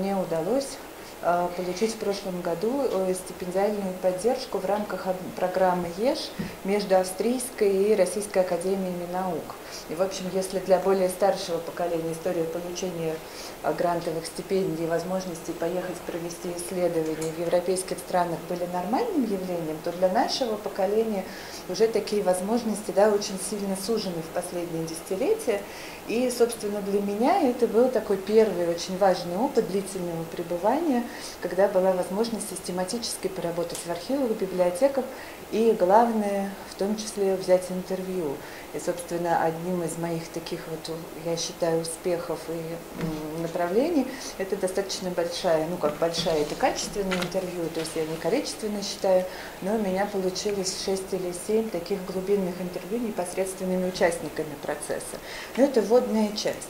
Мне удалось э, получить в прошлом году э, стипендиальную поддержку в рамках программы ЕШ между Австрийской и Российской академиями наук. И, в общем, если для более старшего поколения история получения э, грантовых стипендий, возможности поехать провести исследования в европейских странах были нормальным явлением, то для нашего поколения уже такие возможности да, очень сильно сужены в последние десятилетия. И, собственно, для меня это был такой первый очень важный опыт длительного пребывания, когда была возможность систематически поработать в архивах, библиотеках и, главное, в том числе взять интервью. И, собственно, одним из моих таких вот, я считаю, успехов и направлений, это достаточно большая, ну как большая, это качественное интервью, то есть я не количественно считаю, но у меня получилось 6 или 7 таких глубинных интервью непосредственными участниками процесса. Но это вводная часть.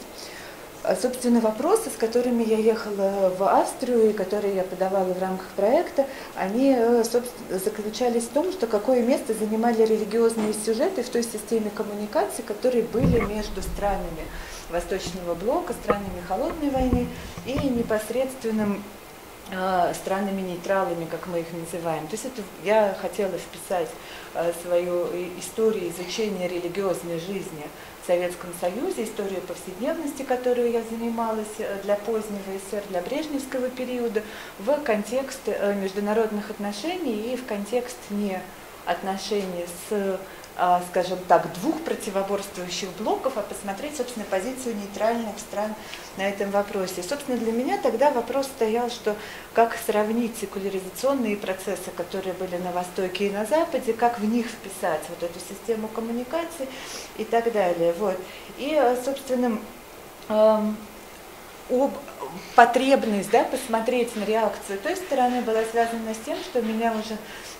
А, собственно, вопросы, с которыми я ехала в Австрию и которые я подавала в рамках проекта, они э, заключались в том, что какое место занимали религиозные сюжеты в той системе коммуникации, которые были между странами Восточного блока, странами Холодной войны и непосредственным э, странами-нейтралами, как мы их называем. То есть это я хотела вписать э, свою историю изучения религиозной жизни в Советском Союзе, историю повседневности, которую я занималась э, для позднего СССР, для брежневского периода, в контекст э, международных отношений и в контекст не отношений с а, скажем так, двух противоборствующих блоков, а посмотреть, собственно, позицию нейтральных стран на этом вопросе. Собственно, для меня тогда вопрос стоял, что как сравнить секуляризационные процессы, которые были на Востоке и на Западе, как в них вписать вот эту систему коммуникации и так далее. Вот. И, э, собственно, эм, об, потребность да, посмотреть на реакцию той стороны была связана с тем, что меня уже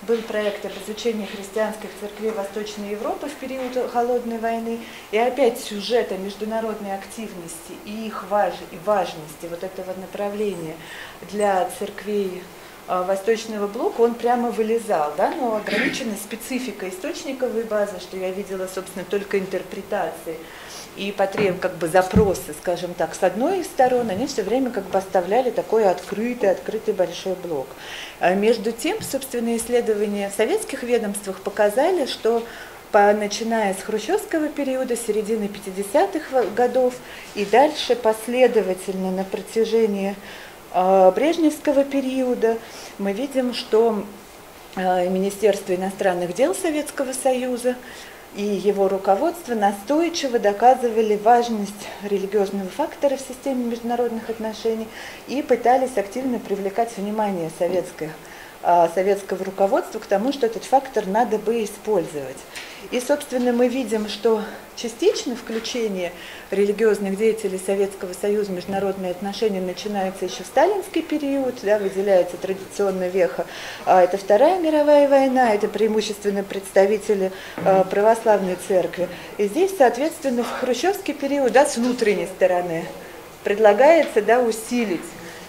был проект об изучении христианских церквей Восточной Европы в период Холодной войны, и опять сюжет о международной активности и их важ, и важности вот этого направления для церквей Восточного блока, он прямо вылезал, да, но ограниченной спецификой источниковой базы, что я видела, собственно, только интерпретации и потреб, как бы запросы, скажем так, с одной стороны, они все время как бы оставляли такой открытый, открытый большой блок. А между тем, собственно, исследования в советских ведомствах показали, что по, начиная с хрущевского периода, середины 50-х годов и дальше последовательно на протяжении э, брежневского периода, мы видим, что э, Министерство иностранных дел Советского Союза и его руководство настойчиво доказывали важность религиозного фактора в системе международных отношений и пытались активно привлекать внимание советского а, советского руководства к тому, что этот фактор надо бы использовать. И, собственно, мы видим, что частично включение религиозных деятелей Советского Союза в международные отношения начинается еще в сталинский период, да, выделяется традиционно веха. А это Вторая мировая война, это преимущественно представители а, православной церкви. И здесь, соответственно, в хрущевский период, да, с внутренней стороны, предлагается да, усилить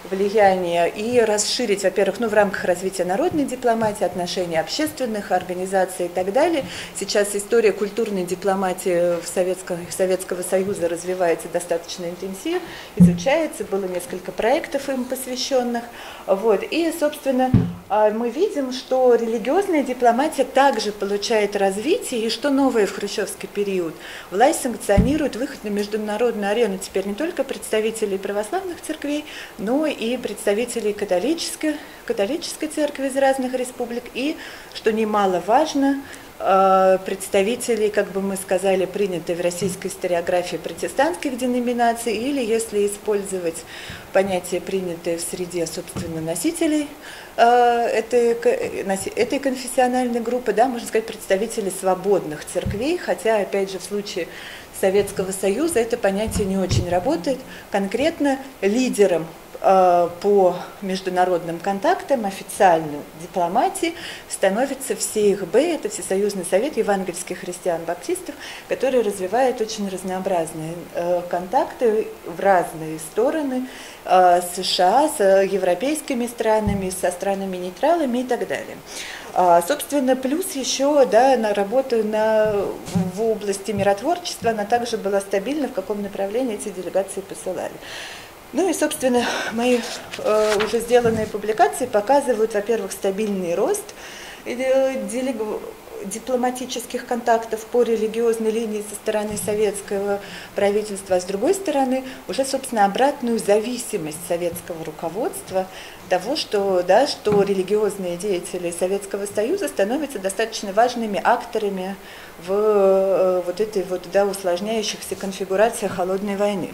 влияние и расширить, во-первых, ну, в рамках развития народной дипломатии, отношений общественных организаций и так далее. Сейчас история культурной дипломатии в Советском, Советского Союза развивается достаточно интенсивно, изучается, было несколько проектов им посвященных. Вот. И, собственно, а, мы видим, что религиозная дипломатия также получает развитие, и что новое в хрущевский период. Власть санкционирует выход на международную арену теперь не только представителей православных церквей, но и представителей католической, католической церкви из разных республик, и, что немаловажно, э, представителей, как бы мы сказали, принятой в российской историографии протестантских деноминаций, или если использовать понятие, принятое в среде, собственно, носителей э, этой, этой конфессиональной группы, да, можно сказать, представителей свободных церквей, хотя, опять же, в случае Советского Союза это понятие не очень работает. Конкретно лидером по международным контактам, официальной дипломатии становится ВСЕИХБ, это Всесоюзный совет евангельских христиан-баптистов, который развивает очень разнообразные э, контакты в разные стороны, э, США, с европейскими странами, со странами-нейтралами и так далее. А, собственно, плюс еще да, на работу на, в области миротворчества, она также была стабильна, в каком направлении эти делегации посылали. Ну и, собственно, мои э, уже сделанные публикации показывают, во-первых, стабильный рост дипломатических контактов по религиозной линии со стороны советского правительства, а с другой стороны уже, собственно, обратную зависимость советского руководства того, что, да, что религиозные деятели Советского Союза становятся достаточно важными акторами в э, вот этой вот, да, усложняющихся конфигурациях холодной войны.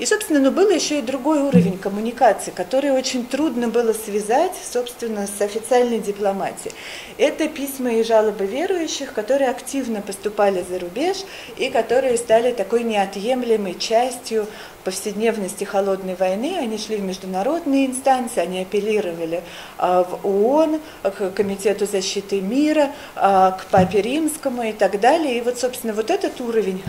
И, собственно, но был еще и другой уровень коммуникации, который очень трудно было связать, собственно, с официальной дипломатией. Это письма и жалобы верующих, которые активно поступали за рубеж и которые стали такой неотъемлемой частью повседневности холодной войны, они шли в международные инстанции, они апеллировали а, в ООН, к Комитету защиты мира, а, к Папе Римскому и так далее. И вот, собственно, вот этот уровень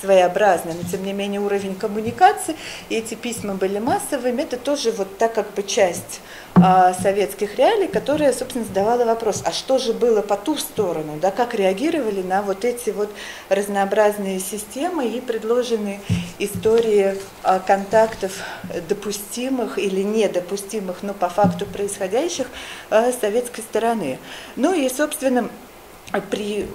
своеобразный, но тем не менее уровень коммуникации, и эти письма были массовыми, это тоже вот так как бы часть а, советских реалий, которая, собственно, задавала вопрос, а что же было по ту сторону, да, как реагировали на вот эти вот разнообразные системы и предложенные истории а, контактов допустимых или недопустимых, но по факту происходящих а, с советской стороны. Ну и, собственно, при,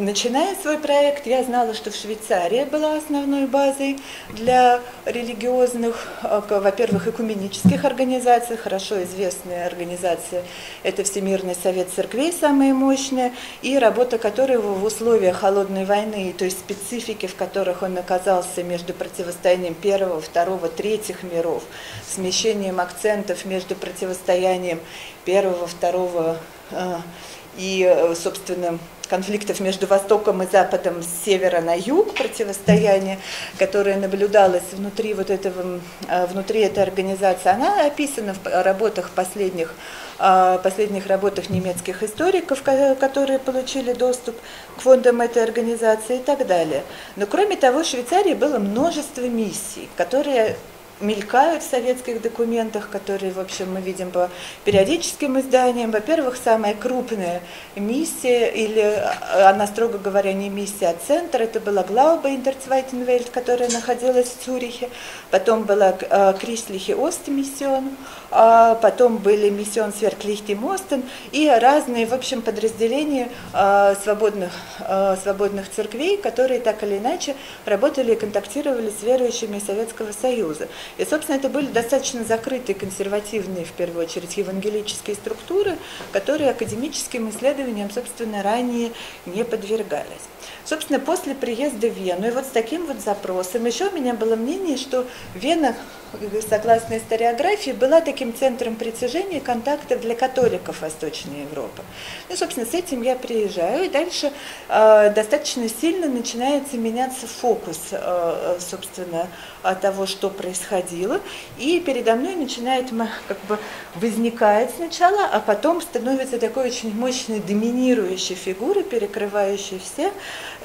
начиная свой проект, я знала, что в Швейцарии была основной базой для религиозных, э, во-первых, экуменических организаций, хорошо известная организация, это Всемирный совет церквей, самая мощная, и работа которого в условиях холодной войны, то есть специфики, в которых он оказался между противостоянием первого, второго, третьих миров, смещением акцентов между противостоянием первого, второго э, и, э, собственно, конфликтов между Востоком и Западом с севера на юг, противостояние, которое наблюдалось внутри вот этого, э, внутри этой организации, она описана в работах последних э, последних работах немецких историков, которые получили доступ к фондам этой организации и так далее. Но кроме того, в Швейцарии было множество миссий, которые мелькают в советских документах, которые, в общем, мы видим по периодическим изданиям. Во-первых, самая крупная миссия, или э, она, строго говоря, не миссия, а центр, это была Глауба Интерцвайтенвельд, которая находилась в Цюрихе. Потом была э, Крислихе Остмиссион, потом были миссион Сверклихти Мостен и разные, в общем, подразделения э, свободных, свободных церквей, которые так или иначе работали и контактировали с верующими Советского Союза. И, собственно, это были достаточно закрытые, консервативные, в первую очередь, евангелические структуры, которые академическим исследованиям, собственно, ранее не подвергались. Собственно, после приезда в Вену, и вот с таким вот запросом, еще у меня было мнение, что Вена, согласно историографии, была таким центром притяжения контактов для католиков Восточной Европы. Ну, собственно, с этим я приезжаю, и дальше э, достаточно сильно начинается меняться фокус, э, собственно, того, что происходило, и передо мной начинает как бы возникает сначала, а потом становится такой очень мощной доминирующей фигурой, перекрывающей все,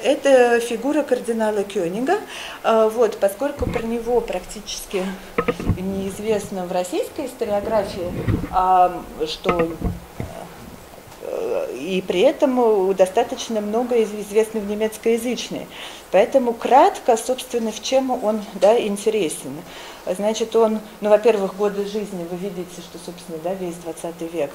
это фигура кардинала Кёнига, а, вот, поскольку про него практически неизвестно в российской историографии, а, что э, и при этом достаточно много известно в немецкоязычной. Поэтому кратко, собственно, в чем он да, интересен. Значит, он, ну, во-первых, годы жизни, вы видите, что, собственно, да, весь 20 век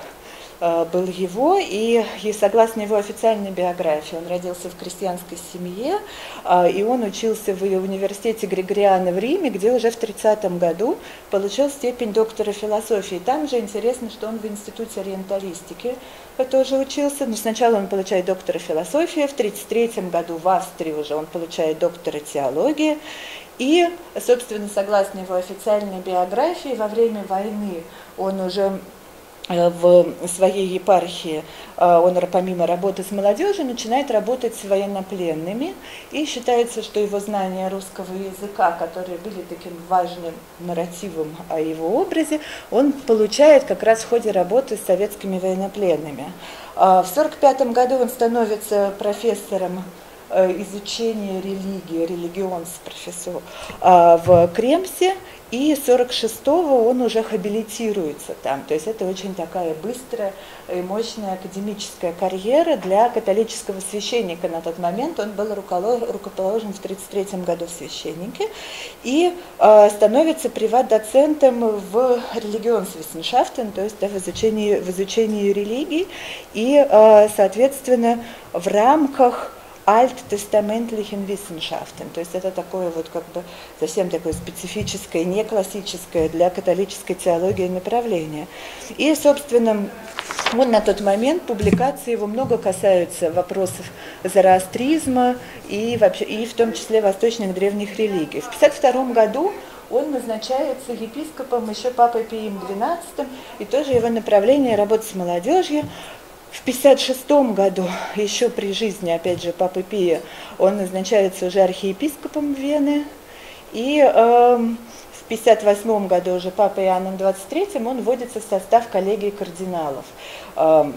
был его, и, и согласно его официальной биографии, он родился в крестьянской семье, э, и он учился в университете Григориана в Риме, где уже в 30 году получил степень доктора философии. Там же интересно, что он в институте ориенталистики тоже учился, но сначала он получает доктора философии, в 1933 году в Австрии уже он получает доктора теологии, и, собственно, согласно его официальной биографии, во время войны он уже Э, в своей епархии э, он помимо работы с молодежью начинает работать с военнопленными и считается, что его знания русского языка, которые были таким важным нарративом о его образе, он получает как раз в ходе работы с советскими военнопленными. А в 1945 году он становится профессором э, изучения религии, религионс профессор в Кремсе, и 46-го он уже хабилитируется там. То есть это очень такая быстрая и мощная академическая карьера для католического священника на тот момент. Он был рукоположен в 1933 году в священнике и э, становится приват-доцентом в религионсвиссеншафтен, то есть да, в, изучении, в изучении религий. И, э, соответственно, в рамках alttestamentlichen Wissenschaften. То есть это такое вот как бы совсем такое специфическое, не классическое для католической теологии направление. И, собственно, вот на тот момент публикации его много касаются вопросов зороастризма и, вообще, и в том числе восточных древних религий. В 1952 году он назначается епископом еще Папой Пием XII, и тоже его направление работы с молодежью. В 1956 году, еще при жизни, опять же, Папы Пия, он назначается уже архиепископом Вены. И э, в 1958 году уже Папой Иоанном XXIII он вводится в состав коллегии кардиналов. Э,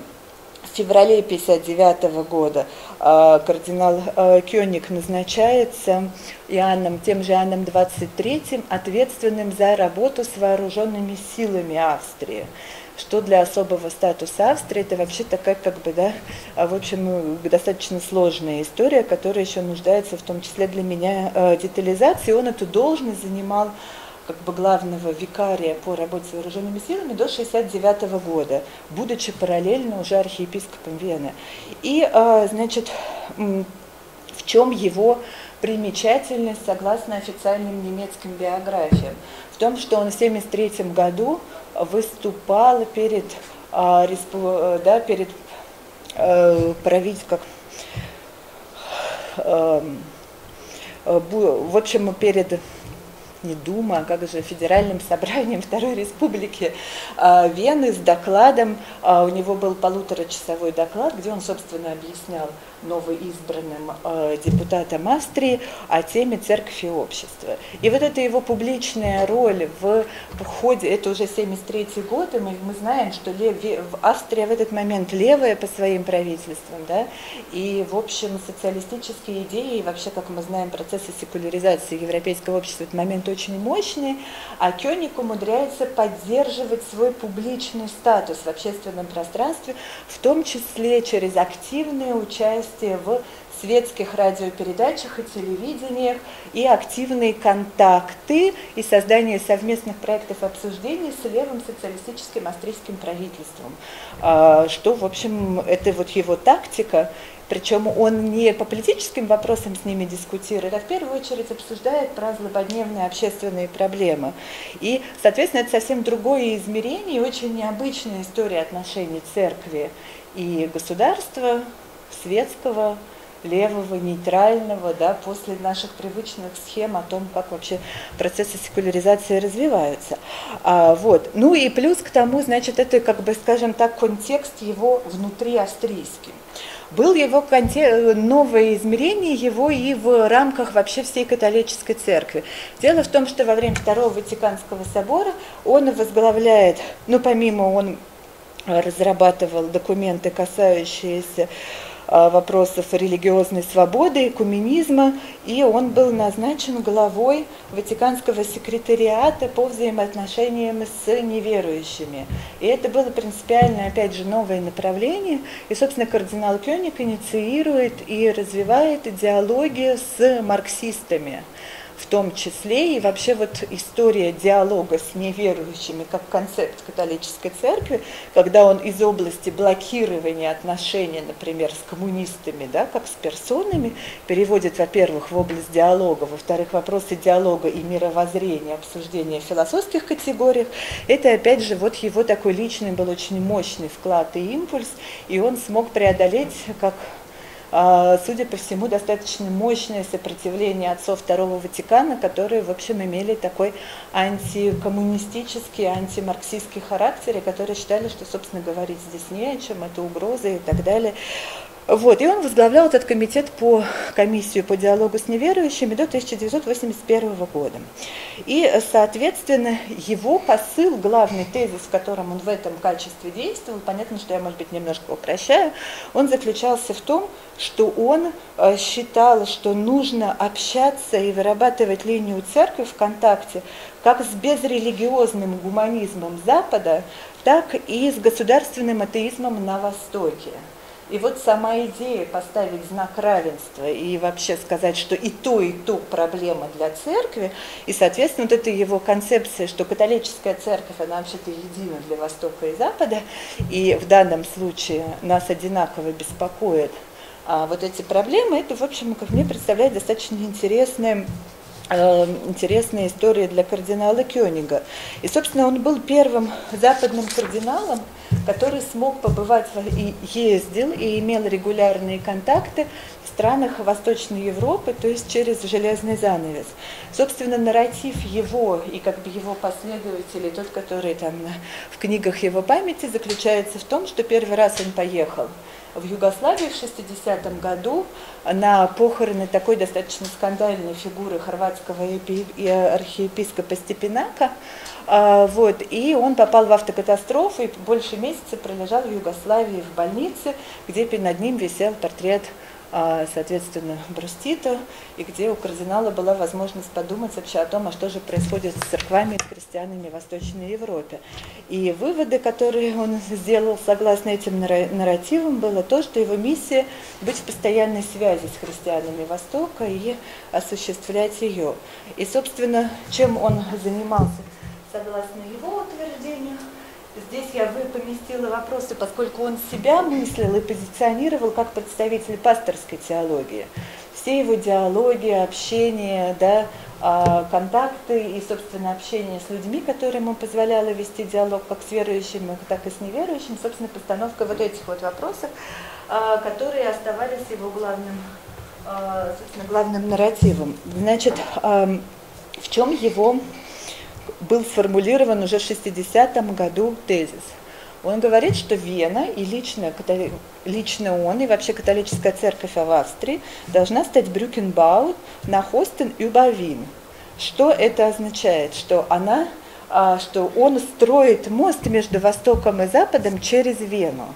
в феврале 1959 года э, кардинал э, Кёник назначается Иоанном, тем же Иоанном XXIII, ответственным за работу с вооруженными силами Австрии что для особого статуса Австрии это вообще такая, как бы, да, а, в общем, достаточно сложная история, которая еще нуждается в том числе для меня э, детализации. Он эту должность занимал как бы главного викария по работе с вооруженными силами до 1969 года, будучи параллельно уже архиепископом Вены. И, э, значит, в чем его примечательность согласно официальным немецким биографиям? В том, что он в 1973 году выступал перед, а, да, перед э, как, эм, в общем, перед не Дума, а как же Федеральным собранием Второй Республики а, Вены с докладом. У него был полуторачасовой доклад, где он, собственно, объяснял новоизбранным э, депутатом Австрии о теме церкви и общества. И вот эта его публичная роль в ходе, это уже 73 год, и мы, мы знаем, что лев, Австрия в этот момент левая по своим правительствам, да, и, в общем, социалистические идеи, и вообще, как мы знаем, процессы секуляризации европейского общества в этот момент очень мощные, а Кёник умудряется поддерживать свой публичный статус в общественном пространстве, в том числе через активное участие в светских радиопередачах и телевидениях, и активные контакты и создание совместных проектов обсуждений с левым социалистическим австрийским правительством. А, что, в общем, это вот его тактика, причем он не по политическим вопросам с ними дискутирует, а в первую очередь обсуждает про злободневные общественные проблемы. И, соответственно, это совсем другое измерение, очень необычная история отношений церкви и государства, светского, левого, нейтрального, да, после наших привычных схем о том, как вообще процессы секуляризации развиваются. А, вот. Ну и плюс к тому, значит, это, как бы, скажем так, контекст его внутри австрийский. Был его новое измерение его и в рамках вообще всей католической церкви. Дело в том, что во время Второго Ватиканского собора он возглавляет, ну помимо он разрабатывал документы, касающиеся Э, вопросов религиозной свободы, экуменизма, и он был назначен главой Ватиканского секретариата по взаимоотношениям с неверующими. И это было принципиально, опять же, новое направление, и, собственно, кардинал Кёник инициирует и развивает диалоги с марксистами в том числе, и вообще вот история диалога с неверующими как концепт католической церкви, когда он из области блокирования отношений, например, с коммунистами, да, как с персонами, переводит, во-первых, в область диалога, во-вторых, вопросы диалога и мировоззрения, обсуждения в философских категориях, это, опять же, вот его такой личный был очень мощный вклад и импульс, и он смог преодолеть, как судя по всему, достаточно мощное сопротивление отцов Второго Ватикана, которые, в общем, имели такой антикоммунистический, антимарксистский характер, и которые считали, что, собственно, говорить здесь не о чем, это угрозы и так далее. Вот, и он возглавлял этот комитет по комиссию по диалогу с неверующими до 1981 года. И, соответственно, его посыл, главный тезис, в котором он в этом качестве действовал, понятно, что я, может быть, немножко упрощаю, он заключался в том, что он э, считал, что нужно общаться и вырабатывать линию церкви в контакте как с безрелигиозным гуманизмом Запада, так и с государственным атеизмом на Востоке. И вот сама идея поставить знак равенства и вообще сказать, что и то, и то проблема для церкви, и, соответственно, вот эта его концепция, что католическая церковь, она вообще-то едина для Востока и Запада, и в данном случае нас одинаково беспокоит. А вот эти проблемы, это, в общем, как мне представляет, достаточно интересное интересная история для кардинала Кёнига. И, собственно, он был первым западным кардиналом, который смог побывать и ездил и имел регулярные контакты в странах Восточной Европы, то есть через железный занавес. Собственно, нарратив его и как бы его последователей, тот, который там в книгах его памяти, заключается в том, что первый раз он поехал в Югославии в 60-м году на похороны такой достаточно скандальной фигуры хорватского архиепископа Степинака. А, вот, и он попал в автокатастрофу и больше месяца пролежал в Югославии в больнице, где над ним висел портрет соответственно, Брустита, и где у кардинала была возможность подумать вообще о том, а что же происходит с церквами и с христианами в Восточной Европе. И выводы, которые он сделал согласно этим нарративам, было то, что его миссия быть в постоянной связи с христианами Востока и осуществлять ее. И, собственно, чем он занимался, согласно его утверждению, Здесь я поместила вопросы, поскольку он себя мыслил и позиционировал как представитель пасторской теологии. Все его диалоги, общение, да, а, контакты и, собственно, общение с людьми, которым ему позволяло вести диалог как с верующими, так и с неверующими, собственно, постановка вот этих вот вопросов, а, которые оставались его главным, а, собственно, главным нарративом. Значит, в чем его был сформулирован уже в 60-м году тезис. Он говорит, что Вена и лично, лично он и вообще католическая церковь в Австрии должна стать Брюкенбау на Хостен Юбавин. Что это означает? Что она а, что он строит мост между Востоком и Западом через Вену.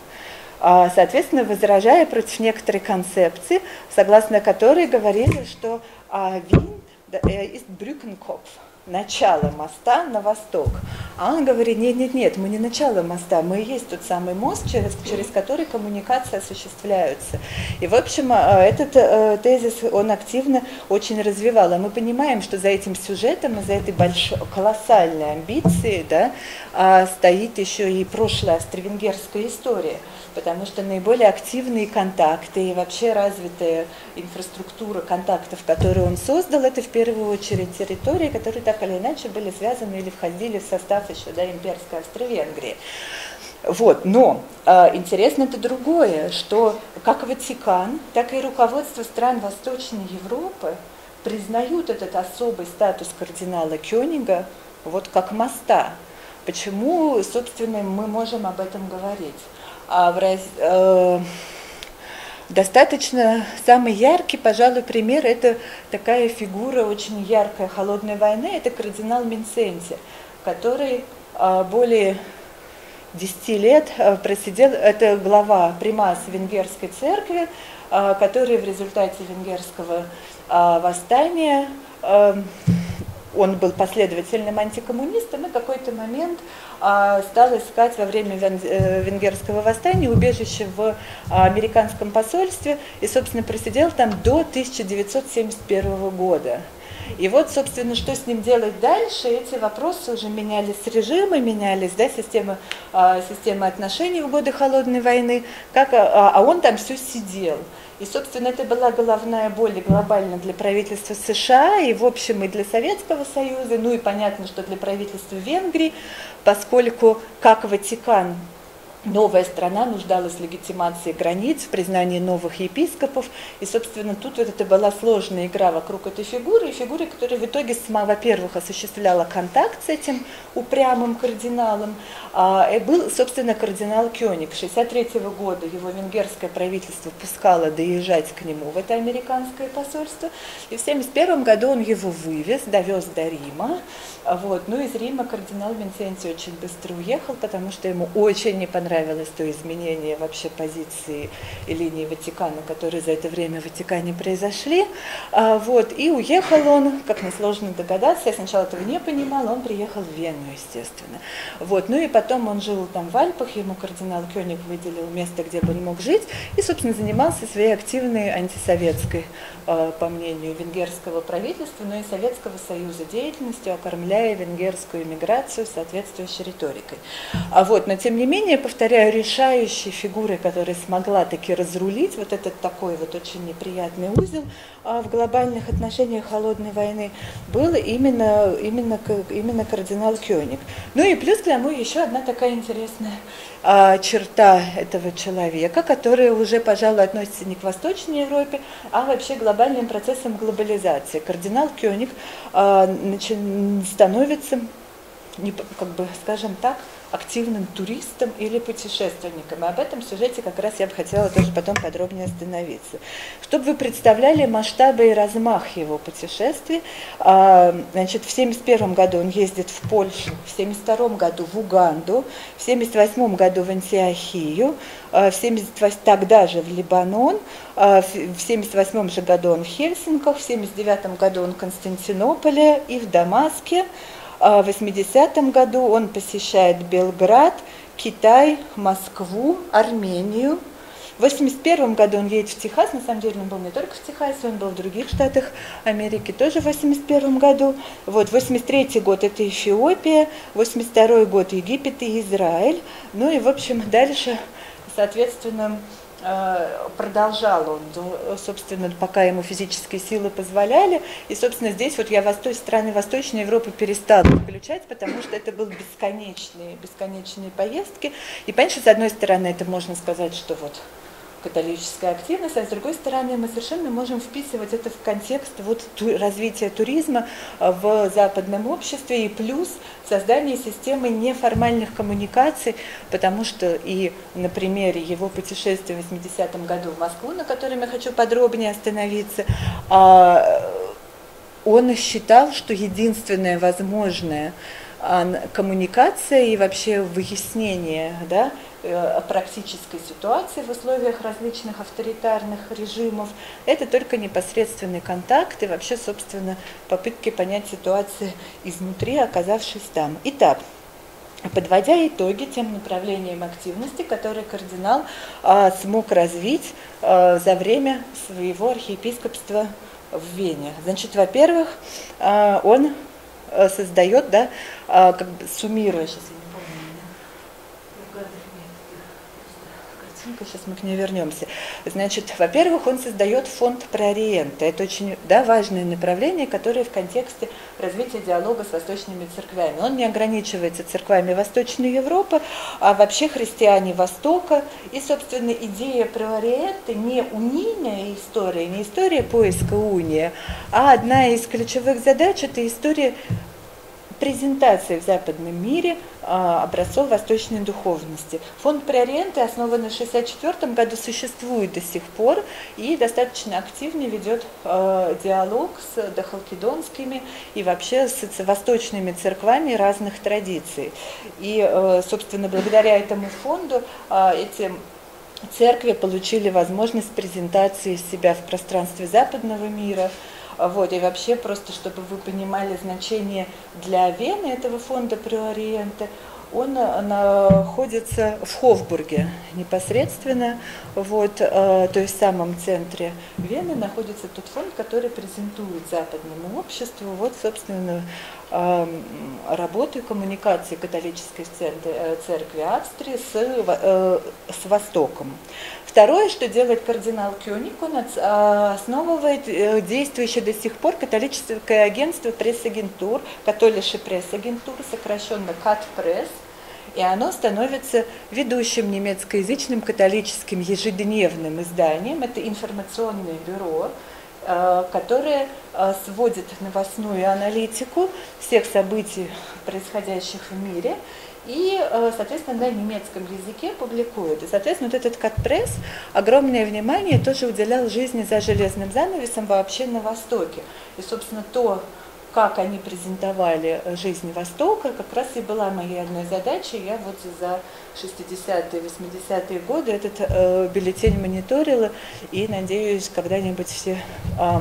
А, соответственно, возражая против некоторой концепции, согласно которой говорили, что а, Вин ist Brückenkopf, начало моста на восток. А он говорит, нет, нет, нет, мы не начало моста, мы и есть тот самый мост, через, через который коммуникации осуществляются. И, в общем, э, этот э, тезис он активно очень развивал. А мы понимаем, что за этим сюжетом и за этой большой, колоссальной амбицией да, а, стоит еще и прошлая австро-венгерская история потому что наиболее активные контакты и вообще развитая инфраструктура контактов, которую он создал, это в первую очередь территории, которые так или иначе были связаны или входили в состав еще да, имперской Австро-Венгрии. Вот, но э, интересно это другое, что как Ватикан, так и руководство стран Восточной Европы признают этот особый статус кардинала Кёнига вот как моста. Почему, собственно, мы можем об этом говорить? А в раз... э, достаточно самый яркий, пожалуй, пример это такая фигура очень яркая холодной войны, это кардинал Минсенти, который э, более 10 лет просидел, это глава примас венгерской церкви, э, который в результате венгерского э, восстания он был последовательным антикоммунистом и какой-то момент а, стал искать во время э, венгерского восстания убежище в а, американском посольстве и, собственно, просидел там до 1971 года. И вот, собственно, что с ним делать дальше, эти вопросы уже менялись режимы, менялись да, системы, а, системы отношений в годы Холодной войны, как, а он там все сидел. И, собственно, это была головная боль глобально для правительства США, и, в общем, и для Советского Союза, ну и понятно, что для правительства Венгрии, поскольку как Ватикан новая страна нуждалась в легитимации границ, в признании новых епископов. И, собственно, тут вот это была сложная игра вокруг этой фигуры, и фигуры, которая в итоге, во-первых, осуществляла контакт с этим упрямым кардиналом, а, и был, собственно, кардинал Кёник. 63 года его венгерское правительство пускало доезжать к нему в это американское посольство, и в 71 году он его вывез, довез до Рима, вот. Ну, из Рима кардинал Винсенти очень быстро уехал, потому что ему очень не понравилось то изменение вообще позиции и линии Ватикана, которые за это время в Ватикане произошли. А, вот. И уехал он, как несложно догадаться, я сначала этого не понимала, он приехал в Вену, естественно. Вот. Ну и потом он жил там в Альпах, ему кардинал Кёник выделил место, где бы он мог жить, и, собственно, занимался своей активной антисоветской, по мнению венгерского правительства, но и Советского Союза деятельностью, окормляя венгерскую миграцию соответствующей риторикой. А вот, но тем не менее, повторяю, решающей фигурой, которая смогла таки разрулить вот этот такой вот очень неприятный узел а в глобальных отношениях холодной войны, был именно, именно, именно кардинал Кёник. Ну и плюс к тому еще одна такая интересная черта этого человека, которая уже, пожалуй, относится не к Восточной Европе, а вообще глобальным процессам глобализации. Кардинал Кёник а, становится, как бы, скажем так, активным туристом или путешественником. И об этом сюжете как раз я бы хотела тоже потом подробнее остановиться. Чтобы вы представляли масштабы и размах его путешествий, а, значит, в 1971 году он ездит в Польшу, в 1972 году в Уганду, в 1978 году в Антиохию, а, в 78, тогда же в Либанон, а, в 1978 же году он в Хельсинках, в 1979 году он в Константинополе и в Дамаске, в 80-м году он посещает Белград, Китай, Москву, Армению. В 81 году он едет в Техас, на самом деле он был не только в Техасе, он был в других штатах Америки тоже в 81 году. Вот, 83 год это Эфиопия, 82 год Египет и Израиль. Ну и, в общем, дальше, соответственно, продолжал он, собственно, пока ему физические силы позволяли. И, собственно, здесь вот я восто... страны Восточной Европы перестала включать, потому что это были бесконечные, бесконечные поездки. И, понятно, с одной стороны, это можно сказать, что вот католическая активность, а с другой стороны мы совершенно можем вписывать это в контекст вот, ту, развития туризма а, в западном обществе и плюс создание системы неформальных коммуникаций, потому что и на примере его путешествия в 80-м году в Москву, на котором я хочу подробнее остановиться, а, он считал, что единственное возможное а, коммуникация и вообще выяснение да, практической ситуации в условиях различных авторитарных режимов. Это только непосредственный контакт и вообще, собственно, попытки понять ситуацию изнутри, оказавшись там. Итак, подводя итоги тем направлениям активности, которые кардинал а, смог развить а, за время своего архиепископства в Вене. Значит, во-первых, а, он э, создает, да, а, как бы суммируя, сейчас картинка, сейчас мы к ней вернемся. Значит, во-первых, он создает фонд Проориента. Это очень да, важное направление, которое в контексте развития диалога с восточными церквями. Он не ограничивается церквями Восточной Европы, а вообще христиане Востока. И, собственно, идея Проориента не унийная история, не история поиска уния, а одна из ключевых задач – это история презентации в западном мире а, образцов восточной духовности. Фонд Приориенты, основанный в 1964 году, существует до сих пор и достаточно активно ведет а, диалог с дохалкидонскими и вообще с восточными церквами разных традиций. И, а, собственно, благодаря этому фонду эти церкви получили возможность презентации себя в пространстве западного мира, вот, и вообще просто, чтобы вы понимали значение для Вены этого фонда Приориента, он э, находится в Хофбурге непосредственно, вот, э, то есть в самом центре Вены находится тот фонд, который презентует западному обществу, вот, собственно, работы коммуникации католической церкви, э, церкви Австрии с, с Востоком. Второе, что делает кардинал Кёник, он основывает э, действующее до сих пор католическое агентство пресс-агентур, католиши пресс-агентур, сокращенно КАТ-пресс, и оно становится ведущим немецкоязычным католическим ежедневным изданием. Это информационное бюро, э, которое э, сводит новостную аналитику всех событий, происходящих в мире, и, э, соответственно, на немецком языке публикуют. И, соответственно, вот этот кат-пресс огромное внимание тоже уделял жизни за железным занавесом вообще на Востоке. И, собственно, то, как они презентовали жизнь Востока, как раз и была моей одной задачей. Я вот за 60-е, 80-е годы этот э, бюллетень мониторила, и надеюсь, когда-нибудь все э,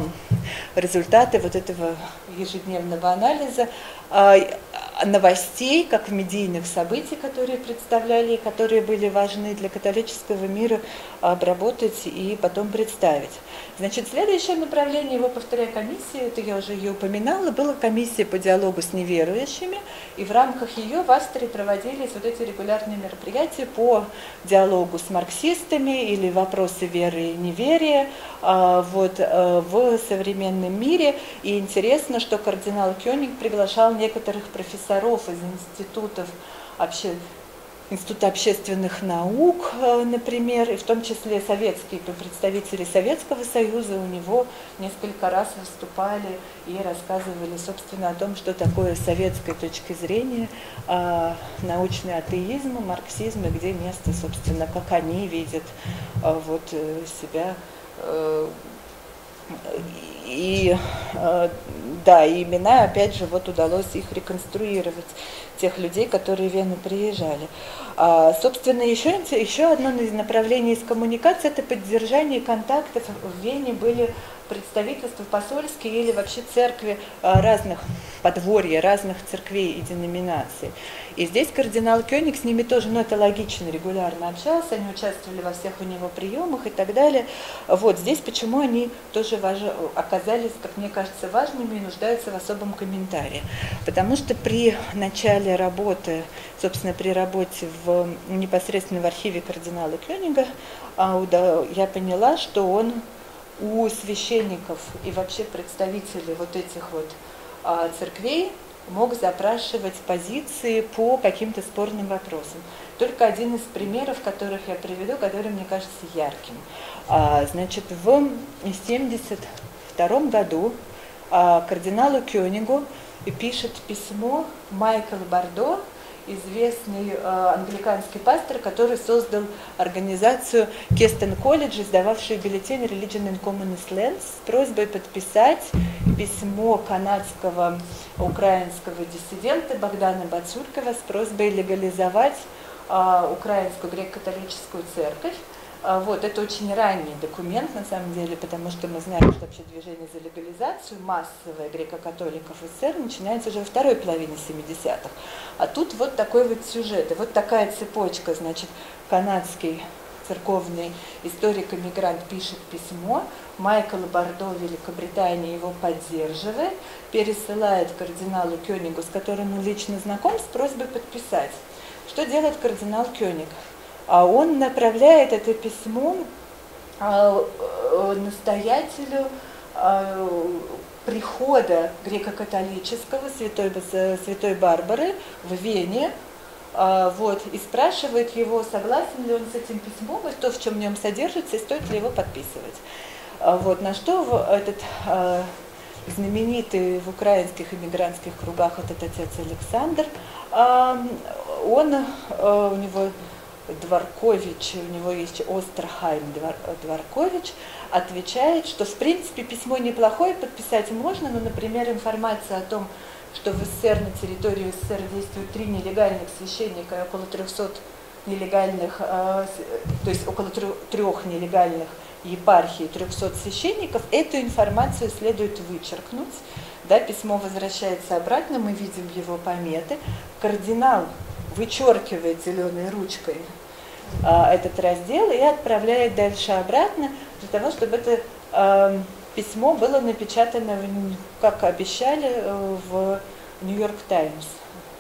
результаты вот этого ежедневного анализа э, новостей, как медийных событий, которые представляли и которые были важны для католического мира, обработать и потом представить. Значит, следующее направление его, повторяю, комиссии, это я уже ее упоминала, была комиссия по диалогу с неверующими, и в рамках ее в Австрии проводились вот эти регулярные мероприятия по диалогу с марксистами или вопросы веры и неверия вот, а, в современном мире. И интересно, что кардинал Кёниг приглашал некоторых профессоров из институтов вообще Института общественных наук, э, например, и в том числе советские представители Советского Союза у него несколько раз выступали и рассказывали, собственно, о том, что такое с советской точки зрения э, научный атеизм, марксизм, и где место, собственно, как они видят э, вот, себя и да, и имена, опять же, вот удалось их реконструировать тех людей, которые в Вену приезжали. А, собственно, еще, еще одно из направлений из коммуникации – это поддержание контактов. В Вене были представительства посольские или вообще церкви а, разных подворья, разных церквей и деноминаций. И здесь кардинал Кёник с ними тоже, ну это логично, регулярно общался, они участвовали во всех у него приемах и так далее. Вот здесь почему они тоже важ... оказались, как мне кажется, важными и нуждаются в особом комментарии. Потому что при начале работы, собственно, при работе в, непосредственно в архиве кардинала Кёнига, а, я поняла, что он у священников и вообще представителей вот этих вот а, церквей мог запрашивать позиции по каким-то спорным вопросам. Только один из примеров, которых я приведу, который мне кажется ярким. А, значит, в 1972 году а, кардиналу Кёнигу пишет письмо Майкл Бардо, известный э, англиканский пастор, который создал организацию Кестен Колледж, издававшую бюллетень Religion in Commonest Lands с просьбой подписать письмо канадского украинского диссидента Богдана Бацуркова с просьбой легализовать э, украинскую греко-католическую церковь. А, вот, это очень ранний документ, на самом деле, потому что мы знаем, что вообще движение за легализацию массовое греко-католиков СССР начинается уже во второй половине 70-х. А тут вот такой вот сюжет, и вот такая цепочка, значит, канадский церковный историк-иммигрант пишет письмо, Майкл Бардо Великобритания его поддерживает, пересылает кардиналу Кёнигу, с которым он лично знаком, с просьбой подписать. Что делает кардинал Кёниг? А он направляет это письмо а, э, настоятелю а, прихода греко-католического святой, святой Барбары в Вене, вот, и спрашивает его, согласен ли он с этим письмом, и то, в чем в нем содержится, и стоит ли его подписывать. Вот, на что этот знаменитый в украинских иммигрантских кругах этот отец Александр, он, у него Дворкович, у него есть Острахайм Двор, Дворкович, отвечает, что в принципе письмо неплохое, подписать можно, но, например, информация о том, что в СССР на территории СССР действуют три нелегальных священника и около 300 нелегальных, э, то есть около трех нелегальных епархий, 300 священников, эту информацию следует вычеркнуть. Да, письмо возвращается обратно, мы видим его пометы. Кардинал вычеркивает зеленой ручкой а, этот раздел и отправляет дальше обратно для того, чтобы это а, письмо было напечатано, как обещали, э, в Нью-Йорк Таймс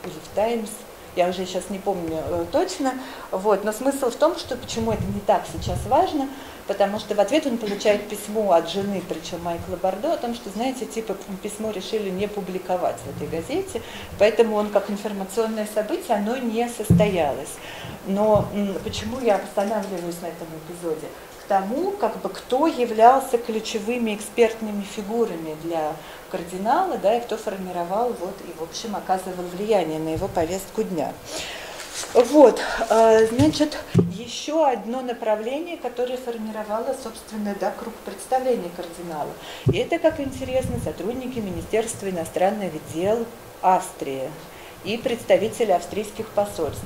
или в Таймс, я уже сейчас не помню э, точно, вот, но смысл в том, что почему это не так сейчас важно, потому что в ответ он получает письмо от жены, причем Майкла Бордо, о том, что, знаете, типа письмо решили не публиковать в этой газете, поэтому он как информационное событие, оно не состоялось. Но почему я останавливаюсь на этом эпизоде? Тому, как бы, кто являлся ключевыми экспертными фигурами для кардинала, да, и кто формировал вот, и, в общем, оказывал влияние на его повестку дня. Вот, а, значит, еще одно направление, которое формировало, собственно, да, круг представления кардинала. И это, как интересно, сотрудники Министерства иностранных дел Австрии и представители австрийских посольств.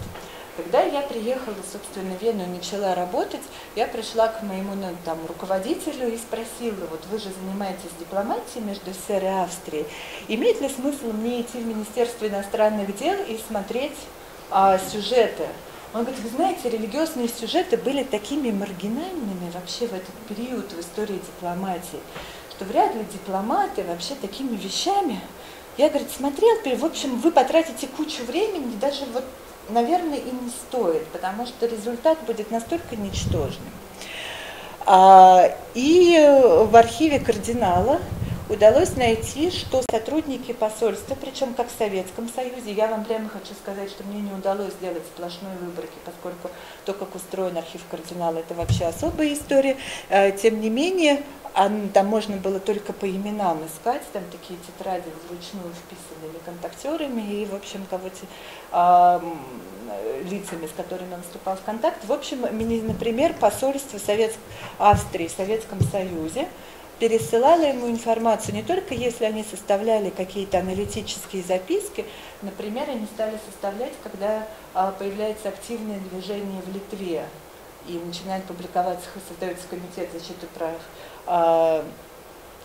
Когда я приехала, собственно, в Вену и начала работать, я пришла к моему ну, там, руководителю и спросила, вот вы же занимаетесь дипломатией между СССР и Австрией, имеет ли смысл мне идти в Министерство иностранных дел и смотреть а, сюжеты? Он говорит, вы знаете, религиозные сюжеты были такими маргинальными вообще в этот период в истории дипломатии, что вряд ли дипломаты вообще такими вещами я, говорит, смотрел, в общем, вы потратите кучу времени, даже вот наверное, и не стоит, потому что результат будет настолько ничтожным. А, и в архиве кардинала удалось найти, что сотрудники посольства, причем как в Советском Союзе, я вам прямо хочу сказать, что мне не удалось сделать сплошной выборки, поскольку то, как устроен архив кардинала, это вообще особая история. А, тем не менее, там можно было только по именам искать, там такие тетради вручную вписанными контактерами и, в общем, кого-то лицами, с которыми он вступал в контакт. В общем, например, посольство Совет... Австрии в Советском Союзе пересылало ему информацию не только если они составляли какие-то аналитические записки, например, они стали составлять, когда а, появляется активное движение в Литве и начинает публиковаться, создается комитет защиты прав а,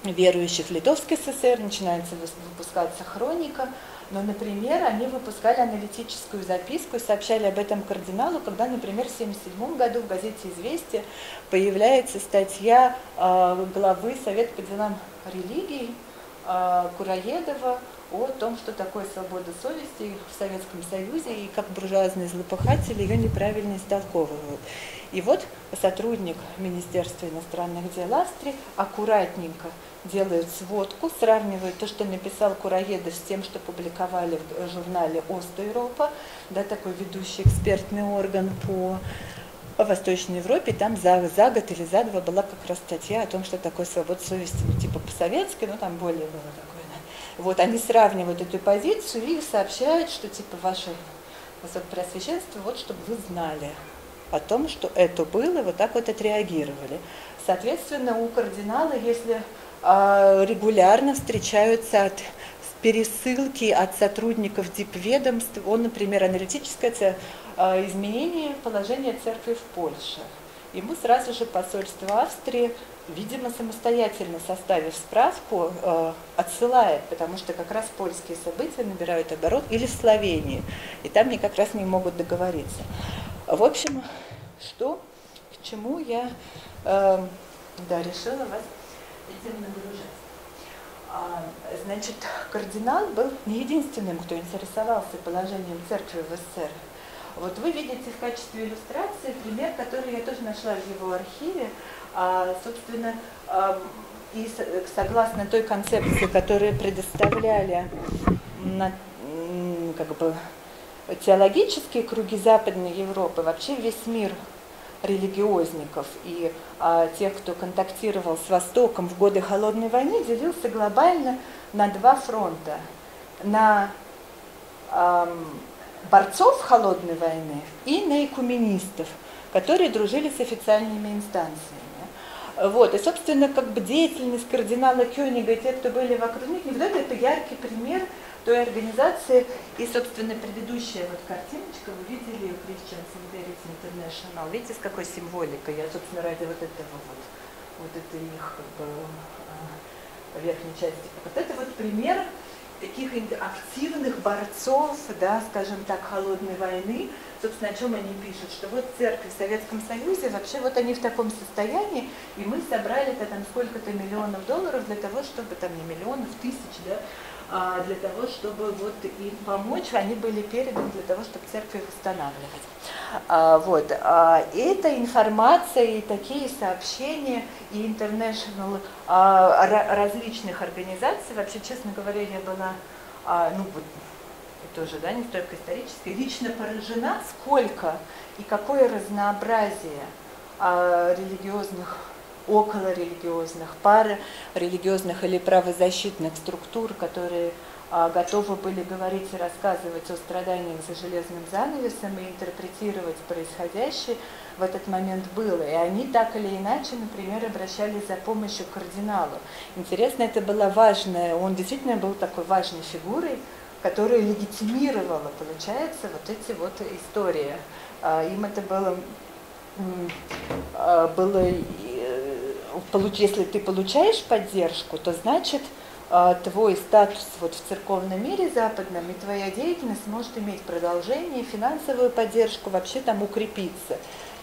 верующих в Литовской ССР, начинается выпускаться хроника, но, например, они выпускали аналитическую записку и сообщали об этом кардиналу, когда, например, в 1977 году в газете «Известия» появляется статья э, главы Совета по делам религий э, Кураедова о том, что такое свобода совести в Советском Союзе и как буржуазные злопыхатели ее неправильно истолковывают. И вот сотрудник Министерства иностранных дел Австрии аккуратненько делает сводку, сравнивает то, что написал Кураедов с тем, что публиковали в журнале «Ост Европа», да, такой ведущий экспертный орган по Восточной Европе, там за, за год или за два была как раз статья о том, что такое свобода совести, ну, типа по-советски, но там более было такое. Вот, они сравнивают эту позицию и сообщают, что типа ваше Высокопреосвященство, вот чтобы вы знали о том, что это было, вот так вот отреагировали. Соответственно, у кардинала, если а, регулярно встречаются от пересылки от сотрудников дипведомств о, например, аналитическое а, изменение положения церкви в Польше. Ему сразу же посольство Австрии, видимо, самостоятельно составив справку, а, отсылает, потому что как раз польские события набирают оборот, или в Словении, и там они как раз не могут договориться. В общем, что, к чему я да, решила вас этим нагружать. А, значит, кардинал был не единственным, кто интересовался положением церкви в СССР. Вот вы видите в качестве иллюстрации пример, который я тоже нашла в его архиве. А, собственно, а, и согласно той концепции, которую предоставляли на, как бы, теологические круги Западной Европы, вообще весь мир религиозников и а, тех, кто контактировал с Востоком в годы Холодной войны, делился глобально на два фронта. На эм, борцов Холодной войны и на экуменистов, которые дружили с официальными инстанциями. Вот, и, собственно, как бы деятельность кардинала Кёнига и те, кто были вокруг них, это яркий пример той организации. И, собственно, предыдущая вот картиночка, вы видели Christian Solidarity International. Видите, с какой символикой? Я, собственно, ради вот этого вот, вот это их как бы, а, верхней части. Вот это вот пример таких активных борцов, да, скажем так, холодной войны, собственно, о чем они пишут, что вот церкви в Советском Союзе, вообще вот они в таком состоянии, и мы собрали-то там сколько-то миллионов долларов для того, чтобы там не миллионов, тысяч, да, для того, чтобы вот им помочь, они были переданы для того, чтобы церковь восстанавливать. А, вот. А, эта информация и такие сообщения и international различных организаций, вообще, честно говоря, я была, ну вот, тоже, да, не столько исторически, лично поражена, сколько и какое разнообразие религиозных околорелигиозных, парарелигиозных или правозащитных структур, которые а, готовы были говорить и рассказывать о страданиях за железным занавесом и интерпретировать происходящее в этот момент было. И они так или иначе, например, обращались за помощью к кардиналу. Интересно, это было важное, он действительно был такой важной фигурой, которая легитимировала, получается, вот эти вот истории. А, им это было, а, было если ты получаешь поддержку, то значит а, твой статус вот в церковном мире западном и твоя деятельность может иметь продолжение, финансовую поддержку, вообще там укрепиться.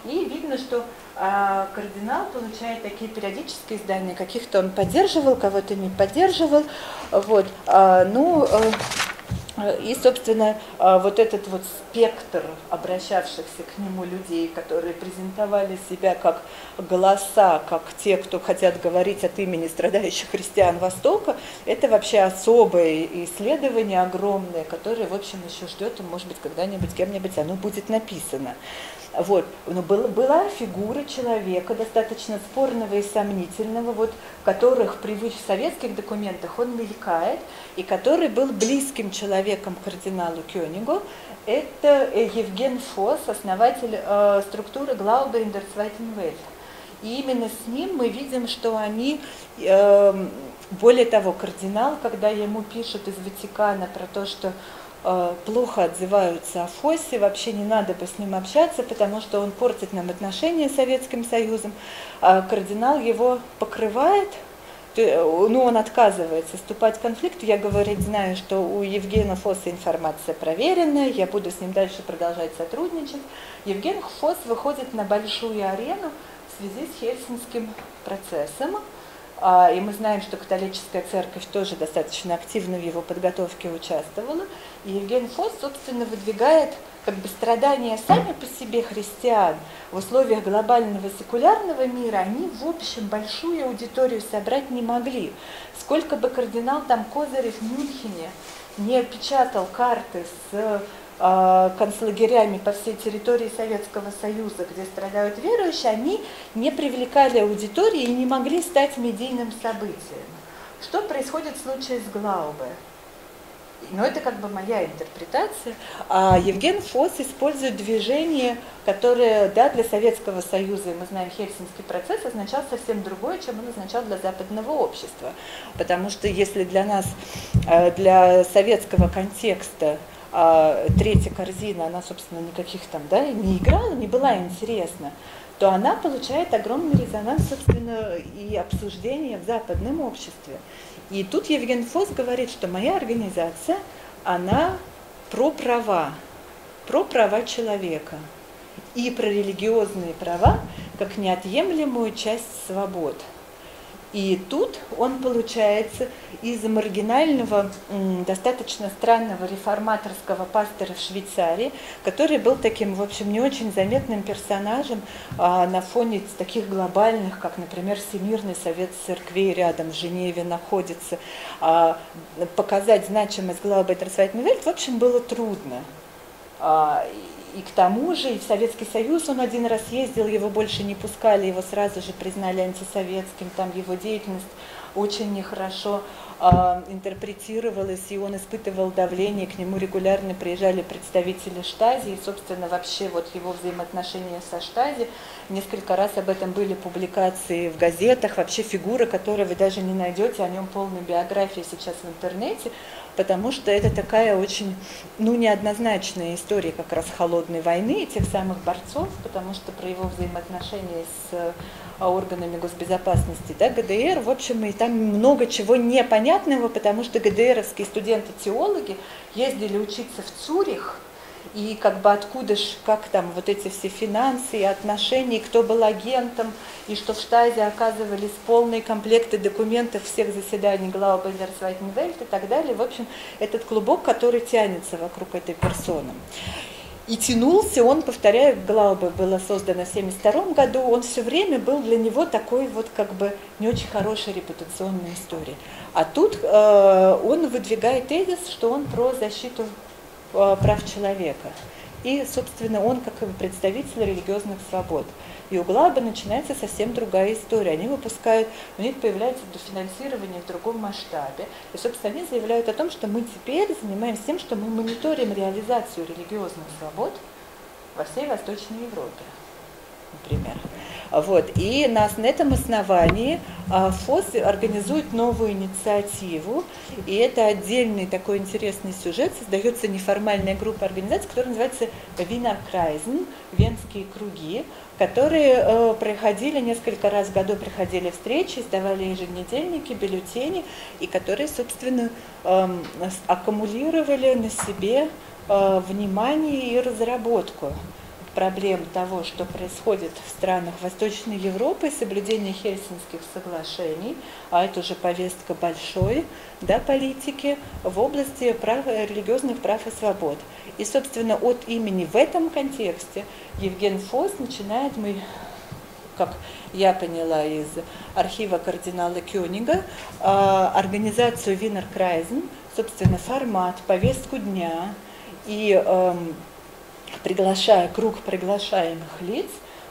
И видно, что а, кардинал получает такие периодические издания, каких-то он поддерживал, кого-то не поддерживал. Вот. А, ну, э, и, собственно, а, вот этот вот спектр обращавшихся к нему людей, которые презентовали себя как голоса, как те, кто хотят говорить от имени страдающих христиан Востока, это вообще особое исследование огромное, которое, в общем, еще ждет, может быть, когда-нибудь кем-нибудь оно будет написано. Вот. Но был, была фигура человека, достаточно спорного и сомнительного, вот, которых при советских документах он мелькает, и который был близким человеком кардиналу Кёнигу. Это э, Евген Фос, основатель э, структуры Zweiten Welt. И именно с ним мы видим, что они, э, более того, кардинал, когда ему пишут из Ватикана про то, что плохо отзываются о ФОСе, вообще не надо бы с ним общаться, потому что он портит нам отношения с Советским Союзом. А кардинал его покрывает, ну, он отказывается вступать в конфликт. Я, говорит, знаю, что у Евгена Фоса информация проверенная, я буду с ним дальше продолжать сотрудничать. Евген Фос выходит на большую арену в связи с Хельсинским процессом, и мы знаем, что католическая церковь тоже достаточно активно в его подготовке участвовала. И Евген Фос, собственно, выдвигает как бы страдания сами по себе христиан в условиях глобального секулярного мира, они в общем большую аудиторию собрать не могли. Сколько бы кардинал там Козырев в Мюнхене не печатал карты с концлагерями по всей территории Советского Союза, где страдают верующие, они не привлекали аудитории и не могли стать медийным событием. Что происходит в случае с Глаубе? Но это как бы моя интерпретация. А Евген Фос использует движение, которое да, для Советского Союза, мы знаем, Хельсинский процесс означал совсем другое, чем он означал для западного общества. Потому что если для нас, э, для советского контекста, а третья корзина, она, собственно, никаких там, да, не играла, не была интересна, то она получает огромный резонанс, собственно, и обсуждение в западном обществе. И тут Евген Фос говорит, что моя организация, она про права, про права человека и про религиозные права как неотъемлемую часть свобод – и тут он получается из маргинального, достаточно странного реформаторского пастора в Швейцарии, который был таким, в общем, не очень заметным персонажем а, на фоне таких глобальных, как, например, Всемирный совет церквей рядом в Женеве находится. А, показать значимость главы Трансвайтенвельт, в общем, было трудно. И к тому же и в Советский Союз он один раз ездил, его больше не пускали, его сразу же признали антисоветским, там его деятельность очень нехорошо э, интерпретировалась, и он испытывал давление, к нему регулярно приезжали представители Штази, и, собственно, вообще вот его взаимоотношения со Штази, несколько раз об этом были публикации в газетах, вообще фигура, которую вы даже не найдете, о нем полную биографию сейчас в интернете, потому что это такая очень, ну, неоднозначная история как раз холодной войны и тех самых борцов, потому что про его взаимоотношения с а, органами госбезопасности, да, ГДР, в общем, и там много чего непонятного, потому что ГДРовские студенты-теологи ездили учиться в Цюрих, и как бы откуда ж, как там вот эти все финансы и отношения, кто был агентом, и что в штазе оказывались полные комплекты документов всех заседаний Глауба Зерсвайтенвельт и так далее. В общем, этот клубок, который тянется вокруг этой персоны. И тянулся он, повторяю, Глаубе было создано в 1972 году, он все время был для него такой вот как бы не очень хорошей репутационной историей. А тут э, он выдвигает тезис, что он про защиту прав человека. И, собственно, он как представитель религиозных свобод. И у Глаба начинается совсем другая история. Они выпускают, у них появляется дофинансирование в другом масштабе. И, собственно, они заявляют о том, что мы теперь занимаемся тем, что мы мониторим реализацию религиозных свобод во всей Восточной Европе, например. Вот. И на, на этом основании а, ФОС организует новую инициативу, и это отдельный такой интересный сюжет. Создается неформальная группа организаций, которая называется Винар Крайзен, Венские круги, которые э, проходили несколько раз в году, приходили встречи, сдавали еженедельники, бюллетени, и которые, собственно, э, аккумулировали на себе э, внимание и разработку проблем того, что происходит в странах Восточной Европы, соблюдение Хельсинских соглашений, а это уже повестка большой да, политики в области прав, религиозных прав и свобод. И, собственно, от имени в этом контексте Евген Фос начинает, мы, как я поняла из архива кардинала Кёнига, а, организацию Винер Крайзен, собственно, формат, повестку дня и эм, приглашая круг приглашаемых лиц,